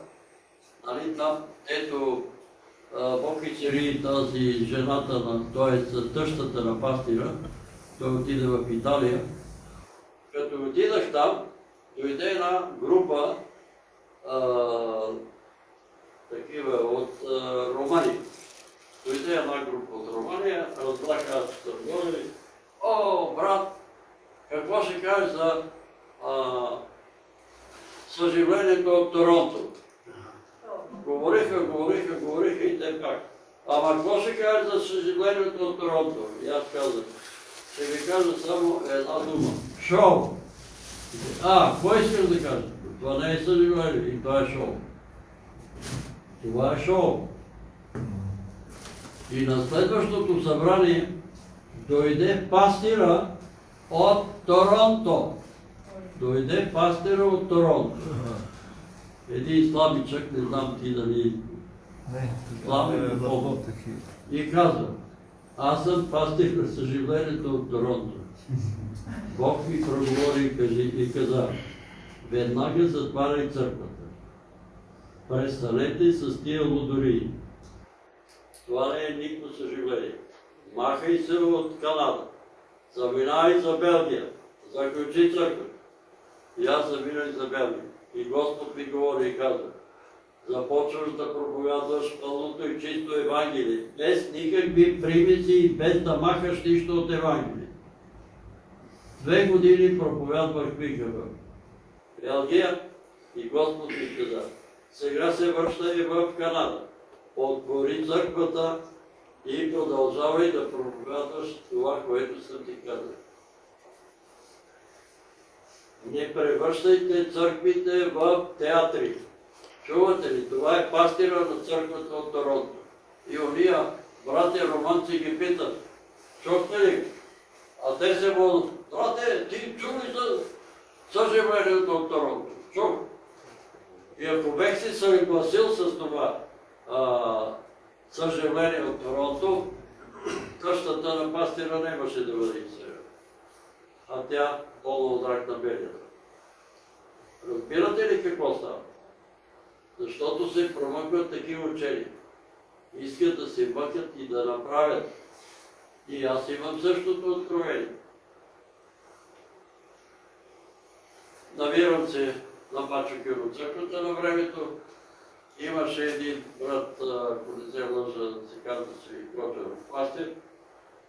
Speaker 2: нали, там, ето Бог и цари тази жената, на, т.е. тъщата на пастира, той отиде в Италия. Като отидах там, дойде една група такива от а, Романия. Дойде една група от Романия, разбраха горе. О, брат, какво ще кажеш за съживлението от Торонто? Говориха, говориха, говориха и те пак. Ама какво ще кажеш за съживлението от Торонто? И аз казах, ще ви кажа само една дума. Шоу! А, какво искаш да кажа? Това не е съживление, и това е шоу. Това е шоу. И на следващото събрание дойде пастира от Торонто. Дойде пастира от Торонто. Един слабичък, не знам ти дали Слава
Speaker 4: е, и
Speaker 2: казва, аз съм пастир на съживлението от Торонто. Бог ми проговори и каза, веднага затваряй църквата. Престанете с тия лудории. Това не е никакво съживление. Махай се от Канада. Заминавай за Белгия. Заключи църквата. И аз заминах за Белгия. И Господ ми говори и казва, започваш да проповядваш пълното и чисто Евангелие, без никакви примеси и без да махаш нищо от Евангелие. Две години проповядвах вика в Белгия и Господ ми каза, сега се връщай в Канада, отвори църквата и продължавай да проповядваш това, което съм ти казал. Не превръщайте църквите в театри. Чувате ли? Това е пастира на църквата от Торонто. И ония братя романци ги питат, чухте ли? А те се водят, брате, ти чу за съживлението от Торонто? Чух. И ако бех се съгласил с това а, съживление от Торонто, къщата на пастира нямаше да бъде изселена. А тя долу от рак на белията. Разбирате ли какво става? Защото се промъкват такива учения. Искат да се мъкят и да направят. И аз имам същото откровение. Навирам се на Бачо Кюро църквата на времето. Имаше един брат, ако не се лъжа, се казва си Кочеров пастир.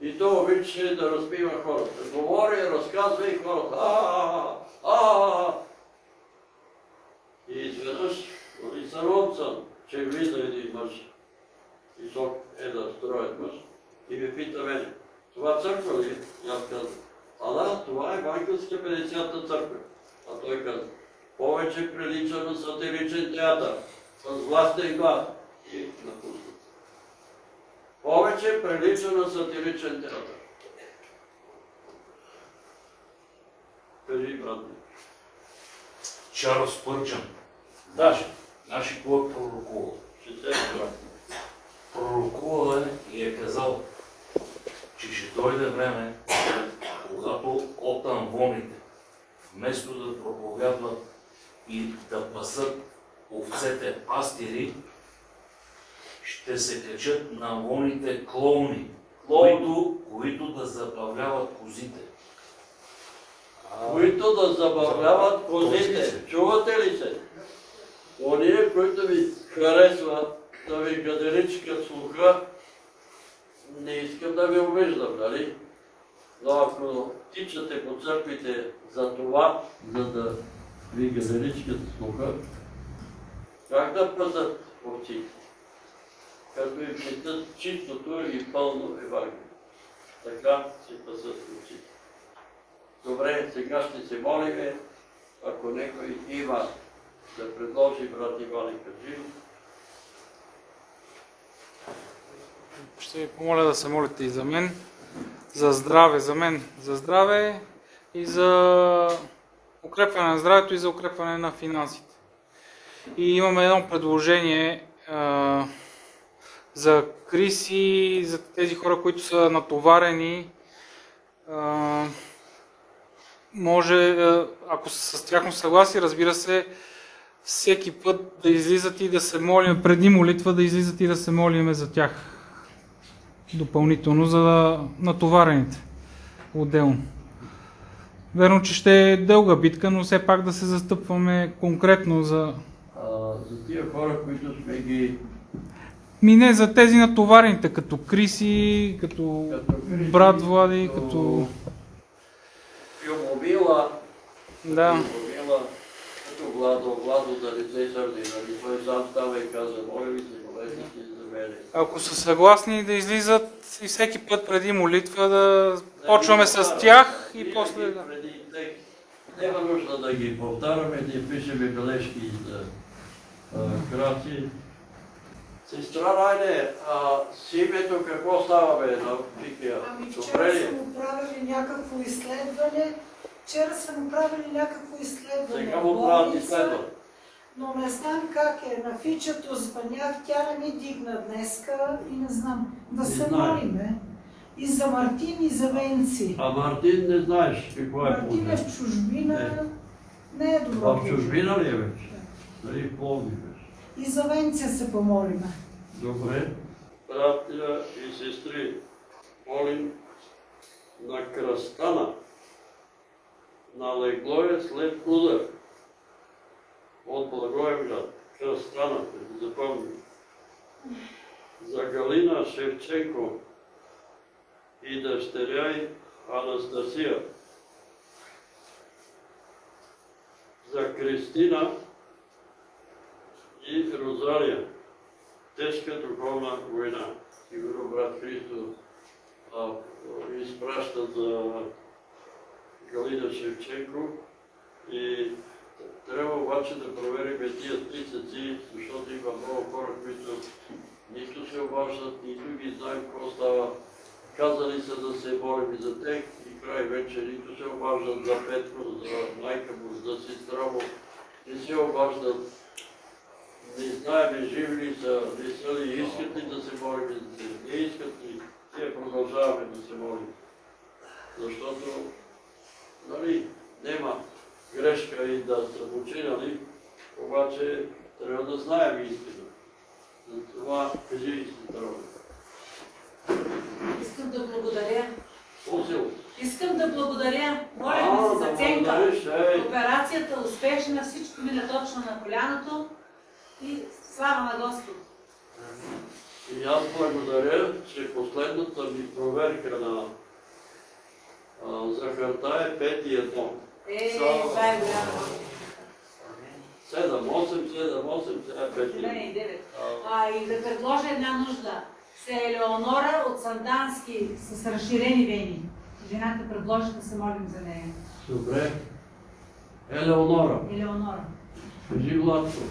Speaker 2: И той обичаше да разпива хората. Говори, разказва и хората. А, а, а, И изведнъж и самом съм, че влиза един мъж, висок, едър, строен мъж, и ме пита мене, това църква ли? е?» И аз казвам, а да, това е Евангелска 50-та църква. А той каза, повече прилича на сатиричен театър, с властен глас. И напусна. Повече прилича на сатиричен театър. Кажи, брат ми.
Speaker 1: Чарлз Пърчан.
Speaker 2: Да,
Speaker 1: Наши какво е пророкувал?
Speaker 2: ще брат.
Speaker 1: Пророкувал е и е казал, че ще дойде време, когато оттам воните, вместо да проповядват и да пасат овцете пастири, ще се качат на воните клоуни, които, които да забавляват козите.
Speaker 2: които да забавляват козите. Чувате ли се? Оние, които ви харесва да ви гаделичкат слуха, не искам да ви обиждам, нали? Но ако тичате по църквите за това, за да ви гаделичкат слуха, Как да пазат овците? Като им четат чистото и пълно Евангелие. Така се пазат овците. Добре, сега ще се молиме, ако някой има да предложи брат Иван и кажи.
Speaker 5: Ще ви помоля да се молите и за мен, за здраве, за мен, за здраве и за укрепване на здравето и за укрепване на финансите. И имаме едно предложение а, за криси, за тези хора, които са натоварени. А, може, ако с тяхно съгласие, разбира се, всеки път да излизат и да се молим, преди молитва да излизат и да се молиме за тях допълнително за натоварените отделно. Верно, че ще е дълга битка, но все пак да се застъпваме конкретно за...
Speaker 2: А, за тия хора, които сме ги
Speaker 5: Мине за тези натоварените, като Криси, като
Speaker 2: като Христи,
Speaker 5: брат Влади, като...
Speaker 2: Филмовила,
Speaker 5: Да.
Speaker 2: Филмовила, като Владо, Владо да не се сърди, нали? Той сам става и каза, моля ви се, молете се за мене.
Speaker 5: Ако са съгласни да излизат и всеки път преди молитва да почваме с тях и после да...
Speaker 2: Няма нужда да ги повтаряме, да пишеме бележки за крати. Сестра Райне, а с името какво става бе на Викия?
Speaker 6: Ами вчера
Speaker 2: ли?
Speaker 6: му правили някакво изследване, вчера са му правили някакво изследване
Speaker 2: Сега му правят изследване.
Speaker 6: Но не знам как е. На фичато звънях, тя не ми дигна днеска и не знам. Да
Speaker 2: Не
Speaker 6: се
Speaker 2: знае.
Speaker 6: молиме. И за Мартин, и за Венци.
Speaker 2: А Мартин не знаеш какво е
Speaker 6: Мартин е в чужбина, не е добро.
Speaker 2: В чужбина ли е вече? Дали в Пловдив беше?
Speaker 6: И за Венци се помолиме.
Speaker 2: Добре. Братя и сестри, молим на кръстана. Налегло е след удар. От Благоевград. Кръстана, да запомним. За Галина Шевченко и дъщеря й Анастасия. За Кристина и Розалия тежка духовна война. Сигурно брат Христо изпраща за Галина Шевченко и трябва обаче да проверим тия списъци, защото има много хора, които нито се обаждат, нито ги знаем какво става. Казали са да се борим за тях и край вече нито се обаждат за Петро, за майка му, за сестра му, не се обаждат не знаем живи ли са, не са ли, искат ли да се молим, не искат ли, ние продължаваме да се молим. Защото, нали, няма грешка и да са починали, обаче трябва да знаем истина. Затова кажи истина.
Speaker 7: Искам да благодаря.
Speaker 2: Усил.
Speaker 7: Искам да благодаря. Моля се за Ценка. Операцията успешна, всичко мина точно на коляното и слава на Господ.
Speaker 2: И аз благодаря, че последната ми проверка на захарта е 5 и 1.
Speaker 7: Е, това е голяма.
Speaker 2: 7, 8, 7, 8, сега е 5 и 1.
Speaker 7: Не, и девет.
Speaker 2: А,
Speaker 7: и да предложа една нужда. Се Елеонора от Сандански с разширени вени. Жената предложи да се молим за нея.
Speaker 2: Добре. Елеонора,
Speaker 7: Елеонора.
Speaker 2: кажи Владко.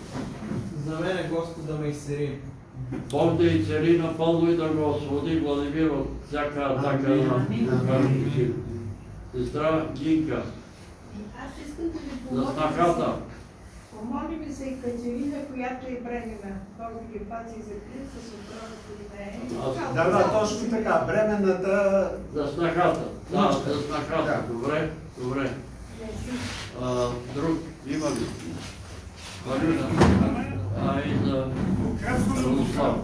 Speaker 4: За мене Господ да ме изцери.
Speaker 2: Бог да и цели напълно и да го освободи Владимир от всяка атака на. Сестра Гинка,
Speaker 8: Аз искам да ви
Speaker 2: за
Speaker 8: помоля. Помоли ми за Екатерина, която е бременна. Бог ги пази за крив с отровата и да е.
Speaker 3: Да, да, точно така. Бременната
Speaker 2: За снахата. Да, за снахата. Добре, добре. А, друг има ли? Марина. А и за Радослав.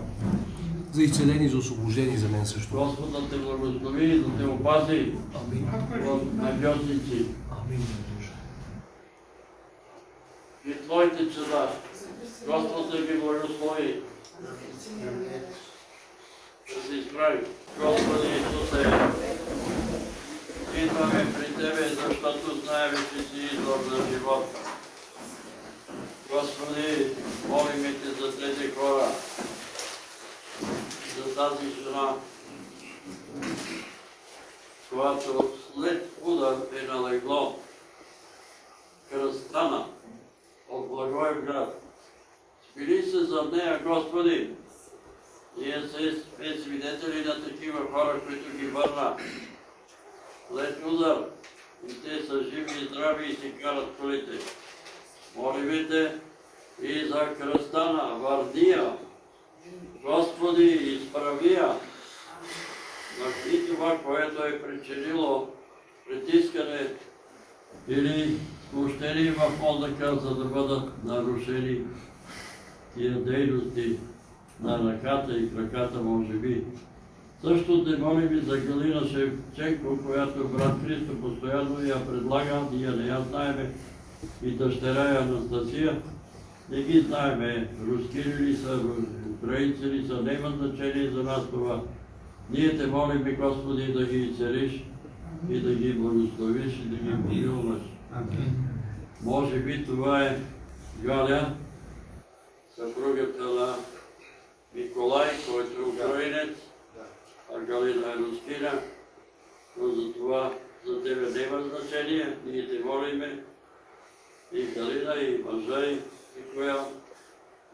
Speaker 4: За изцеление и за освобождение за мен също.
Speaker 2: Господ да те благослови и да те опази
Speaker 4: Амин.
Speaker 2: от нагьосници
Speaker 4: Амин.
Speaker 2: И твоите чеда. Господ да ги благослови. Да се изправи. Господи Исусе, идваме при Тебе, защото знаем, че си извор на живота. Господи, молиме Те за тези хора, за тази жена, която след удар е налегло кръстана от Благоевград. Спили се за нея, Господи. Ние сме свидетели на такива хора, които ги върна. След удар и те са живи и здрави и си карат колите. Молиме Те и за кръстана, Вардия, Господи, изправия на това, което е причинило притискане или смущение в мозъка, за да бъдат нарушени тия дейности на ръката и краката, може би. Също те молим и за Галина Шевченко, която брат Христо постоянно я предлага, ние не я знаеме, и дъщеря е Анастасия. Не ги знаеме, руски ли са, украинци ли са, няма значение за нас това. Ние те молим, Господи, да ги изцелиш и да ги благословиш и да ги помилваш. Може би това е Галя, съпругата на Николай, който е украинец, а Галина е рускина, но за това за тебе няма значение. Ние те молиме. И Галина, и мъжа, и Никоя,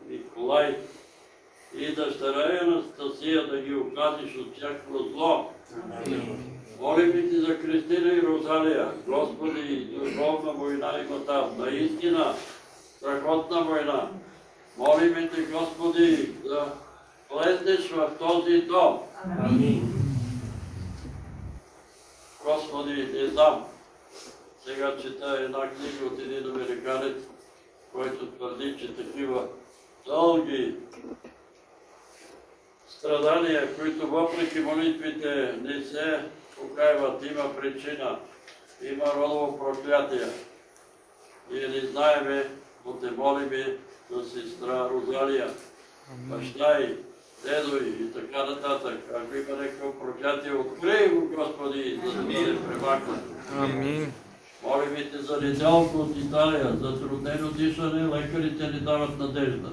Speaker 2: Николай, и дъщеря и Анастасия да ги опазиш от всяко зло. Молим ти за Кристина и Розалия. Господи, духовна война има там. Наистина, страхотна война. Молим те, Господи, да влезнеш в този дом. Господи, не знам. Сега чета една книга от един американец, който твърди, че такива дълги страдания, които въпреки молитвите не се покайват, има причина, има родово проклятие. Ние не знаеме, но те молиме за сестра Розалия, баща и дедо и така нататък. Ако има някакво проклятие, открий го, Господи, за да бъде премахнат.
Speaker 9: Амин.
Speaker 2: Молим те за неделко от Италия, за труднено дишане, лекарите ни дават надежда.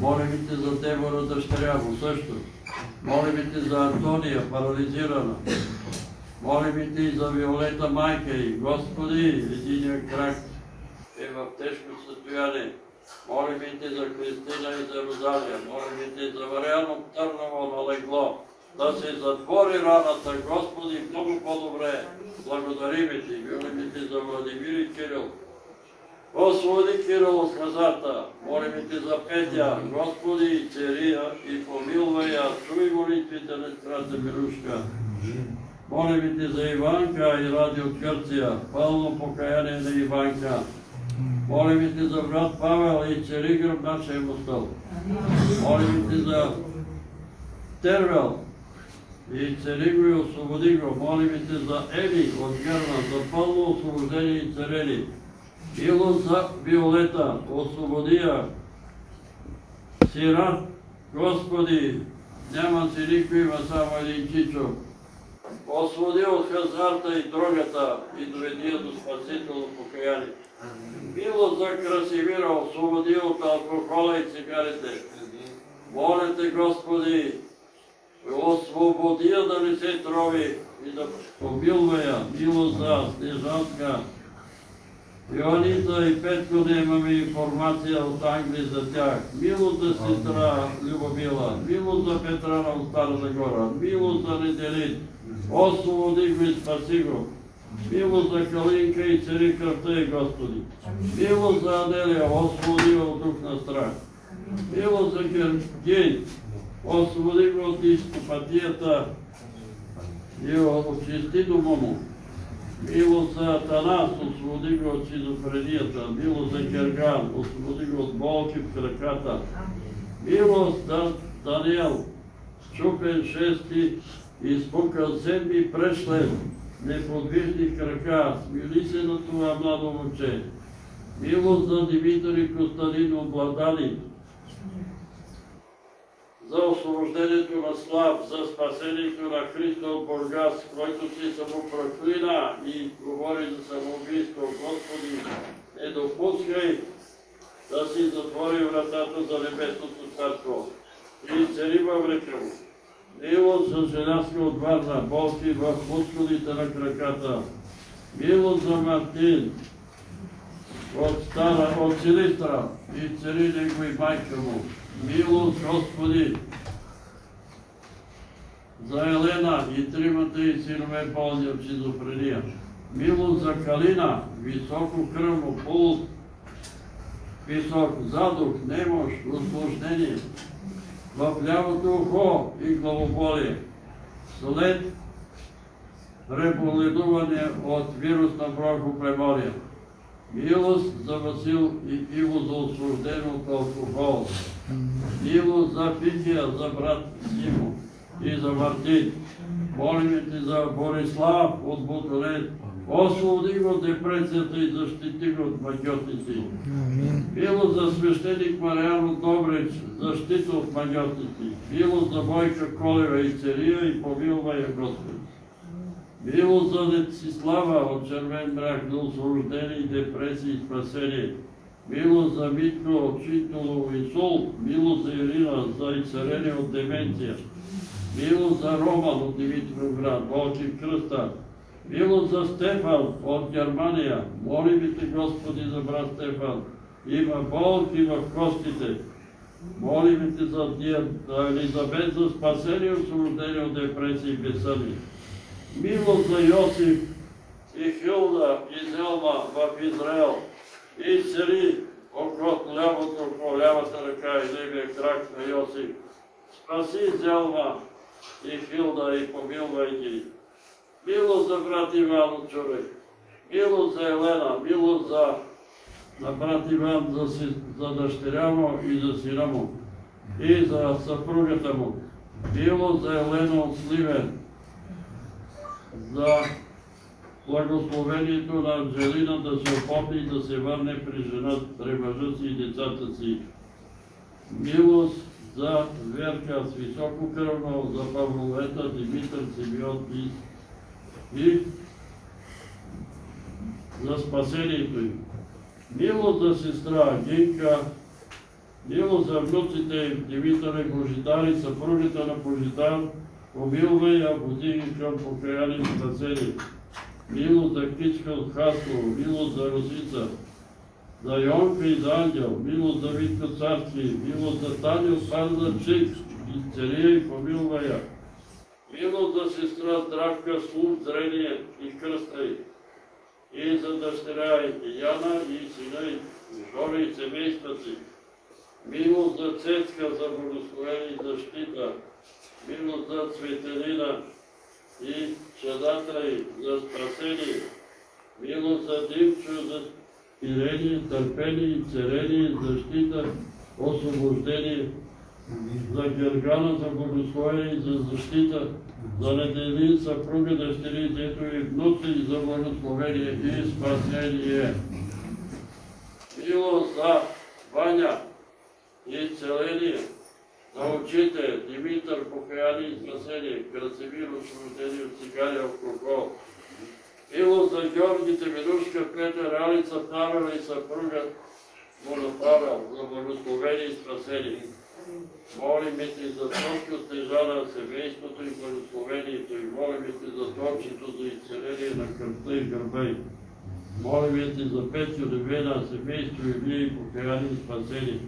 Speaker 2: Молим те за Дебора дъщеря му също. Молим те за Антония, парализирана. Молим те и за Виолета майка и Господи, единия крак е в тежко състояние. Молим те за Кристина и за Розалия. Молим те за Вариано Търново на легло. Да се затвори раната, Господи, много по-добре. Благодарим ти. Молим те за Владимир и Кирил. Господи Кирил от хазарта, молим те за Петя, Господи, цария и помилвай я, чуй молитвите на сестрата Мирушка. Молим те за Иванка и Ради от Гърция, пълно покаяние на Иванка. Молим те за брат Павел и Царигръб, нашия мостъл. Молим те за Тервел и цари го и освободи го. Молим те за Ели от Гърна, за пълно освобождение и царели. Виолета, освободи я. Сират, Господи, няма си никой, само един чичо. Освободи от хазарта и дрогата и доведи я до спасително покаяние. Мило за Красивира, освободи от алкохола и цигарите. Моля те, Господи, освободи да не се трови и да помилва я. Мило за Снежанка, Йоанита и Петко имаме информация от Англия за тях. Мило за сестра Любомила, мило за Петрана от Стара Загора, мило за Неделит, освободи го и спаси го. Мило за Калинка и цари кръвта и Господи. Мило за Аделия, освободи го от дух на страх. Мило за Гергей, освободи го от изкопатията и очисти дома му. Мило за Атанас, освободи го от шизофренията. Мило за Герган, освободи го от болки в краката. Милост за Даниел, чупен шести, изпукан седми прешлен, неподвижни крака, смили се на това младо момче. Милост за Димитър и Костадин обладани, за освобождението на Слав, за спасението на Христо Бургас, който си самопроклина и говори за самоубийство. Господи, не допускай да си затвори вратата за небесното царство. И царима в река му. Милост за желязка от Варна, болки в мускулите на краката. Милост за Мартин, от стара, от Силистра и цари него и майка му. Милост, Господи, за Елена и тримата и синове болни от шизофрения. Милост за Калина, високо кръвно, пулс, висок задух, немощ, осложнение, в лявото ухо и главоболие. След преболедуване от вирусна бронхопневмония. Милост за Васил и Иво за освобождение от алкохол. Милост за Пития, за брат Симо и за Мартин. Молим ти за Борислав от Бутолет. Освободи го от депресията и защити го от магиотници. Милост за свещеник Мариан от Добрич, защита от магиотници. Милост за Бойка Колева и Цария и помилвай я Господи. Милост за Децислава от червен брак за освобождение и депресия и спасение. Милост за Митко от Читолово и Сол. Милост за Ирина за изцеление от деменция. Милост за Роман от Димитровград, Волчи кръста. Милост за Стефан от Германия. Молим те, Господи, за брат Стефан. Има болки в костите. Молим те за Елизабет за спасение, освобождение от депресия и безсъдие. Милост за Йосиф и Хилда и Зелма в Израел. И цари около лявото, около лявата ръка и левия крак на Йосиф. Спаси Зелма и Хилда и помилвай ги. Милост за брат Иван човек. Милост за Елена, милост за на брат Иван за, си, за дъщеря му и за сина му. И за съпругата му. Милост за Елена от Сливен. За благословението на Анджелина да се опомни и да се върне при жена, при мъжа си и децата си. Милост за Верка с високо кръвно, за Павловета, Димитър, Симеон и, и за спасението им. Милост за сестра Гинка, милост за внуците им Димитър и Божидар и съпругата на Божидар, помилвай я, води ги към покаяние и спасение. Милост за Кичка от Хасково, милост за Росица, за Йонка и за Ангел, милост за Витка Царски, милост за Таня от Пазарчик, и помилвай я. Милост за сестра Здравка, слух, зрение и кръста й. И за дъщеря и Яна и сина и Жора и семействата си. Милост за Цецка, за благословение и защита. Милост за Цветелина и чадата й за спасение. Милост за Димчо, за смирение, търпение царение, защита, освобождение. За Гергана, за благословение за защита. За Неделин, съпруга, дъщери, дето и внуци, за благословение и спасение. Милост за Ваня и целение. За очите Димитър, покаяние и спасение, Красимир, освобождение от цигари и алкохол. Милост за Георгите, Минушка, Петър, Алица, Павел и съпруга му на Павел, за благословение и спасение. Молим те за Тошко Стежана, семейството и благословението и молим те за Тошчето за изцеление на кръвта и гърба й. Молим те за Петю, Невена, семейство и вие и покаяние и спасение.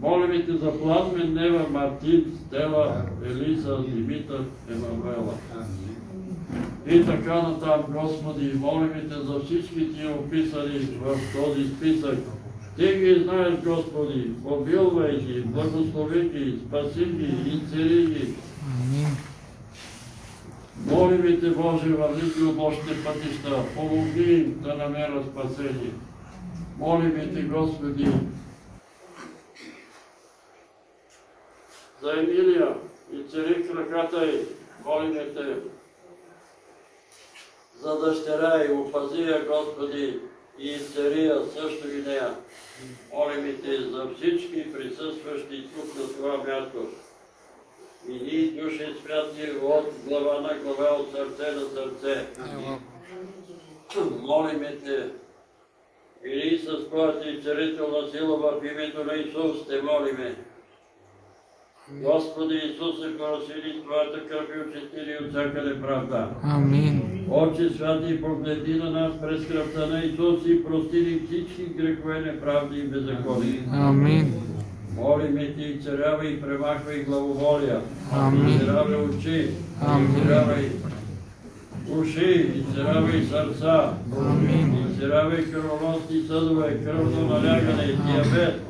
Speaker 2: Молим те за Пламен, Нева, Мартин, Стела, Елиза, Димитър, Емануела. И така натам, Господи, молим те за всички тия описани в този списък. Ти ги знаеш, Господи, помилвай ги, благослови ги, спаси ги, изцели ги. Молим те, Боже, върви ги обощите пътища, помогни им да намерят спасение. Молим те, Господи, за Емилия и цари краката й, те, за дъщеря и опази я, Господи, и цария също и нея. Молим те за всички присъстващи тук на това място. И ние, души святи, от глава на глава, от сърце на сърце. Молим те И ние с твоята изцелителна сила в името на Исус те молиме. Господи Исусе, просили Твоята кръв и очистили от всяка неправда.
Speaker 9: Амин.
Speaker 2: Отче святи, погледи на нас през кръвта на Исус и прости ни всички грехове, неправди и беззакони.
Speaker 9: Амин.
Speaker 2: Молиме Ти, царявай и премахвай главоволия.
Speaker 9: Амин.
Speaker 2: Изцерявай очи,
Speaker 9: Амин.
Speaker 2: изцерявай уши, изцерявай сърца,
Speaker 9: Амин.
Speaker 2: изцерявай кръвоносни съдове, кръвно налягане, диабет,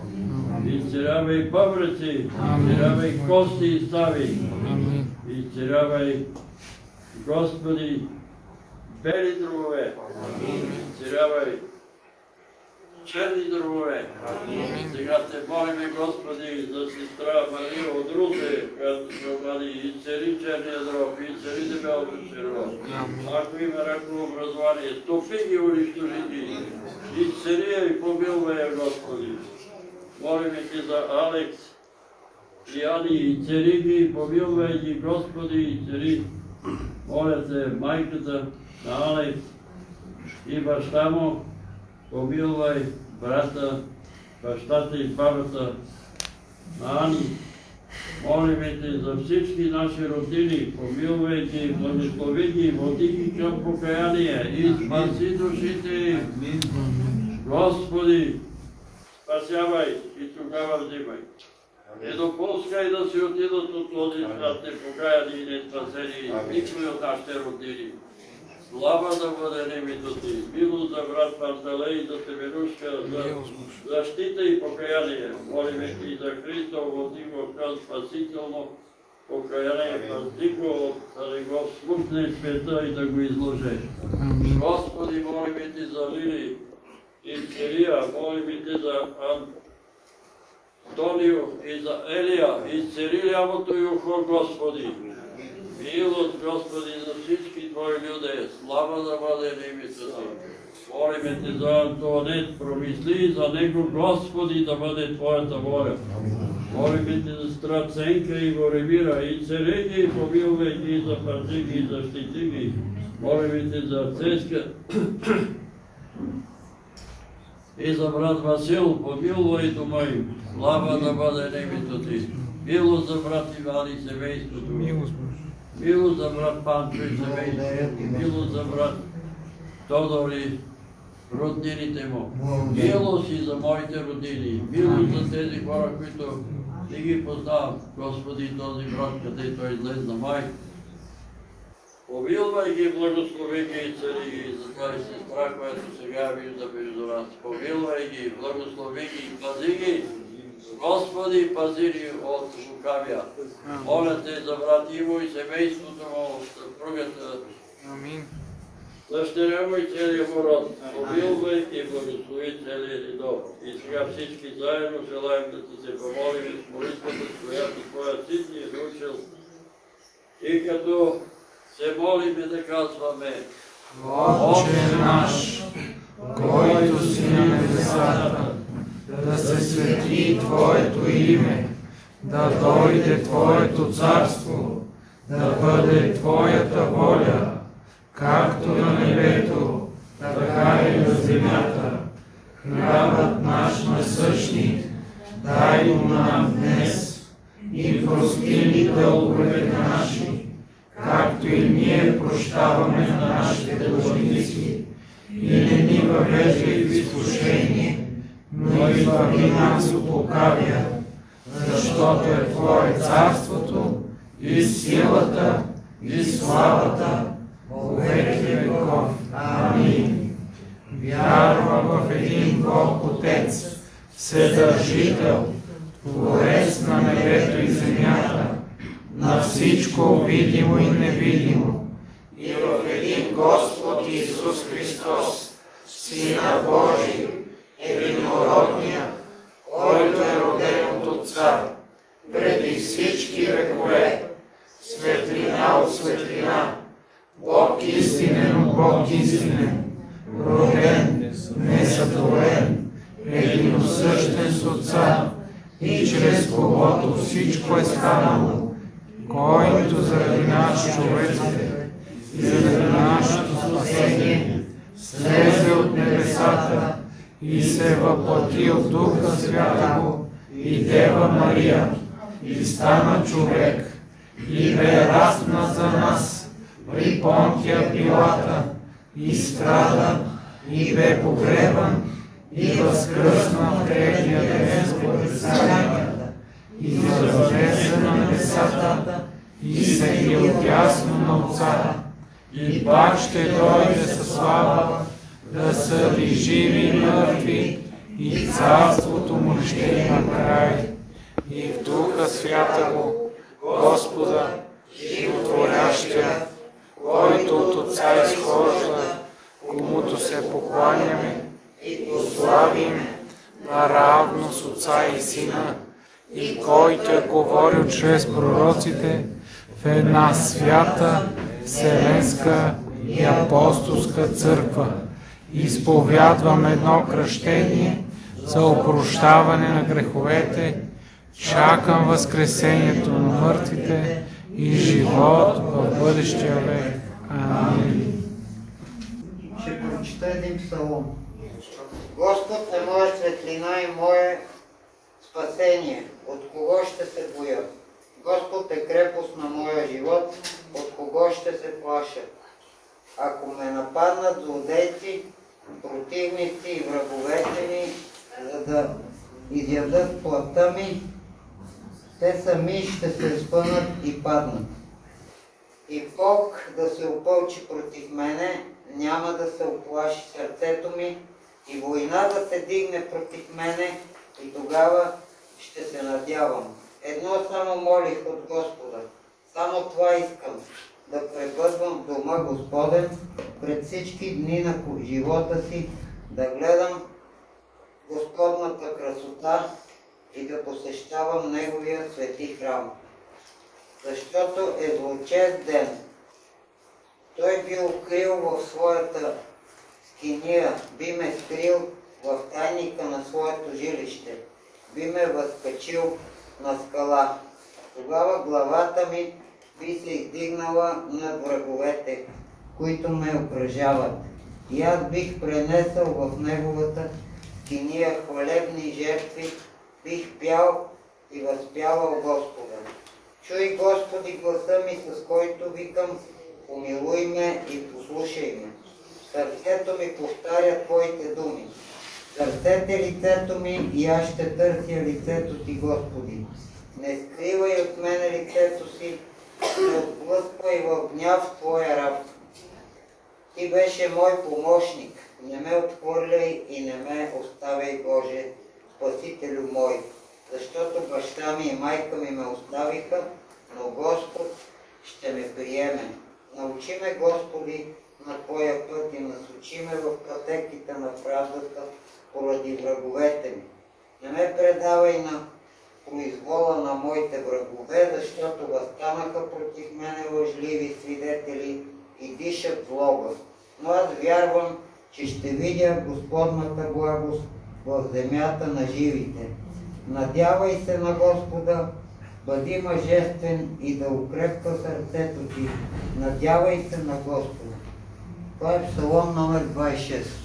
Speaker 2: изцерявай бъбреци, изцерявай кости и стави,
Speaker 9: Амин.
Speaker 2: изцерявай, Господи, бели дробове, изцерявай черни дробове. Сега те молиме, Господи, за сестра Мария от Русе, която се обади и цели черния дроб, и цели дебелото черво. Ако има раково образование, стопи ги унищожи ти. И цели я и помилвай я, Господи. Молиме Ти за Алекс, и Ани, и цели ги, и помилвай ги, Господи, и цели. Моля те, майката на Алекс и баща му, помилвай брата, бащата и бабата на Ани. Молиме те за всички наши родини, помилвай ги, благослови ги, води ги към покаяние и спаси душите им. Господи, спасявай и тогава взимай. Не допускай да си отидат от този свят непокаяни и неспасени никой от нашите родини. Слава да бъде името Ти, милост за брат Панталей, за Теменушка, за защита и покаяние. Молиме Ти за Христо, води го към спасително покаяние, пази го, от да не го смукне света и да го изложи.
Speaker 9: Амин.
Speaker 2: Господи, молиме Ти за Лили и Церия, молиме Ти за Антонио и за Елия, и цели лявото и ухо, Господи. Милост, Господи, за всички Твои люди, слава да бъде на името Ти. Молиме Те за Антуанет, промисли за него, Господи, да бъде Твоята воля. Молиме Те за Страценка и Боремира, цели ги, и помилвай ги, запази ги, и защити ги. Молиме Те за Цеска, и за брат Васил, помилвай дома им. Слава да бъде на името Ти. Милост за брат Иван и семейството.
Speaker 9: Милост
Speaker 2: Милост за брат Панчо и семейството. Милост за брат Тодор и роднините му. Милост и за моите родини. Милост за тези хора, които не ги познавам. Господи, този брат, къде той излезна май. Помилвай ги, благослови ги и цари ги за тази сестра, която сега вижда между нас. Помилвай ги, благослови ги и пази ги. Господи, пази ни от лукавия. Моля те за брат Иво и семейството му, съпругата,
Speaker 9: Амин.
Speaker 2: дъщеря му и целия му род. Помилвай и благослови целия ни дом. И сега всички заедно желаем да ти се помолим с молитвата, с която Твоя син ни е научил. И като се молиме да казваме,
Speaker 9: Отче наш, който си на небесата, да се свети Твоето име, да дойде Твоето царство, да бъде Твоята воля, както на небето, така и на земята. Хлябът наш насъщни, дай го нам днес и прости ни дълговете наши, както и ние прощаваме на нашите длъжници. И не ни въвеждай в изкушение, но избави нас от лукавия, защото е Твое царството и силата и славата веки веков. Амин. Вярвам в един Бог Отец, Вседържител, Творец на небето и земята, на всичко видимо и невидимо, и в един Господ Исус Христос, Сина Божий, единородния, който е роден от Отца, преди всички векове, светлина от светлина, Бог истинен от Бог истинен, роден, несътворен, единосъщен с Отца, и чрез когото всичко е станало, който заради нас човеците и заради нашето спасение слезе от небесата и се въплати от Духа Святого и Дева Мария, и стана човек, и бе разпнат за нас при Понтия Пилата, и страда, и бе погребан, и възкръсна в третия ден Писанията, и възлезе на небесата, и седи отясно на Отца, и пак ще дойде със слава, да съди живи и мъртви, и царството му ще има край. И в Духа Святого, Господа, животворящия, който от Отца изхожда, комуто се покланяме и го славим наравно с Отца и Сина, и който е говорил чрез пророците в една свята, вселенска и апостолска църква. Изповядвам едно кръщение за опрощаване на греховете, чакам възкресението на мъртвите и живот в бъдещия век. Амин.
Speaker 10: Ще прочита един псалом. Господ е моя светлина и мое спасение. От кого ще се боя? Господ е крепост на моя живот. От кого ще се плаша? Ако ме нападнат злодейци, противници и враговете ми, за да изядат плътта ми, те сами ще се спънат и паднат. И Бог да се опълчи против мене, няма да се оплаши сърцето ми, и война да се дигне против мене, и тогава ще се надявам. Едно само молих от Господа, само това искам, да пребъдвам в дома Господен пред всички дни на живота си, да гледам Господната красота и да посещавам Неговия свети храм. Защото е злочест ден. Той би укрил в своята скиния, би ме скрил в тайника на своето жилище, би ме възкачил на скала. Тогава главата ми би се издигнала над враговете, които ме окръжават. И аз бих пренесъл в неговата скиния хвалебни жертви, бих пял и възпявал Господа. Чуй, Господи, гласа ми, с който викам, помилуй ме и послушай ме. Сърцето ми повтаря Твоите думи. Търсете лицето ми и аз ще търся лицето Ти, Господи. Не скривай от мене лицето си, не отблъсквай в гняв Твоя раб. Ти беше мой помощник, не ме отхвърляй и не ме оставяй, Боже, Спасителю мой, защото баща ми и майка ми ме оставиха, но Господ ще ме приеме. Научи ме, Господи, на Твоя път и насочи ме в пътеките на правдата поради враговете ми. Не ме предавай на произвола на моите врагове, защото възстанаха против мене лъжливи свидетели и дишат злоба. Но аз вярвам, че ще видя Господната благост в земята на живите. Надявай се на Господа, бъди мъжествен и да укрепва сърцето ти. Надявай се на Господа. Това е Псалом номер 26.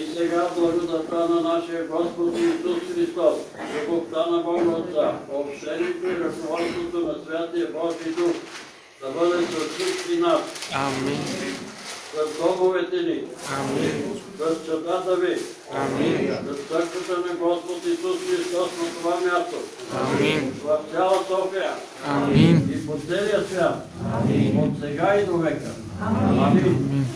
Speaker 2: И сега благодата на нашия Господ Исус Христос, любовта на Бога Отца, общението и ръководството на Святия Божий Дух, да бъде с всички нас,
Speaker 9: Амин.
Speaker 2: с домовете ни,
Speaker 9: Амин.
Speaker 2: с чадата ви,
Speaker 9: Амин.
Speaker 2: с църквата на Господ Исус Христос на това място,
Speaker 9: Амин.
Speaker 2: в цяла София
Speaker 9: Амин.
Speaker 2: и по целия свят,
Speaker 9: Амин.
Speaker 2: от сега и до века.
Speaker 9: Амин.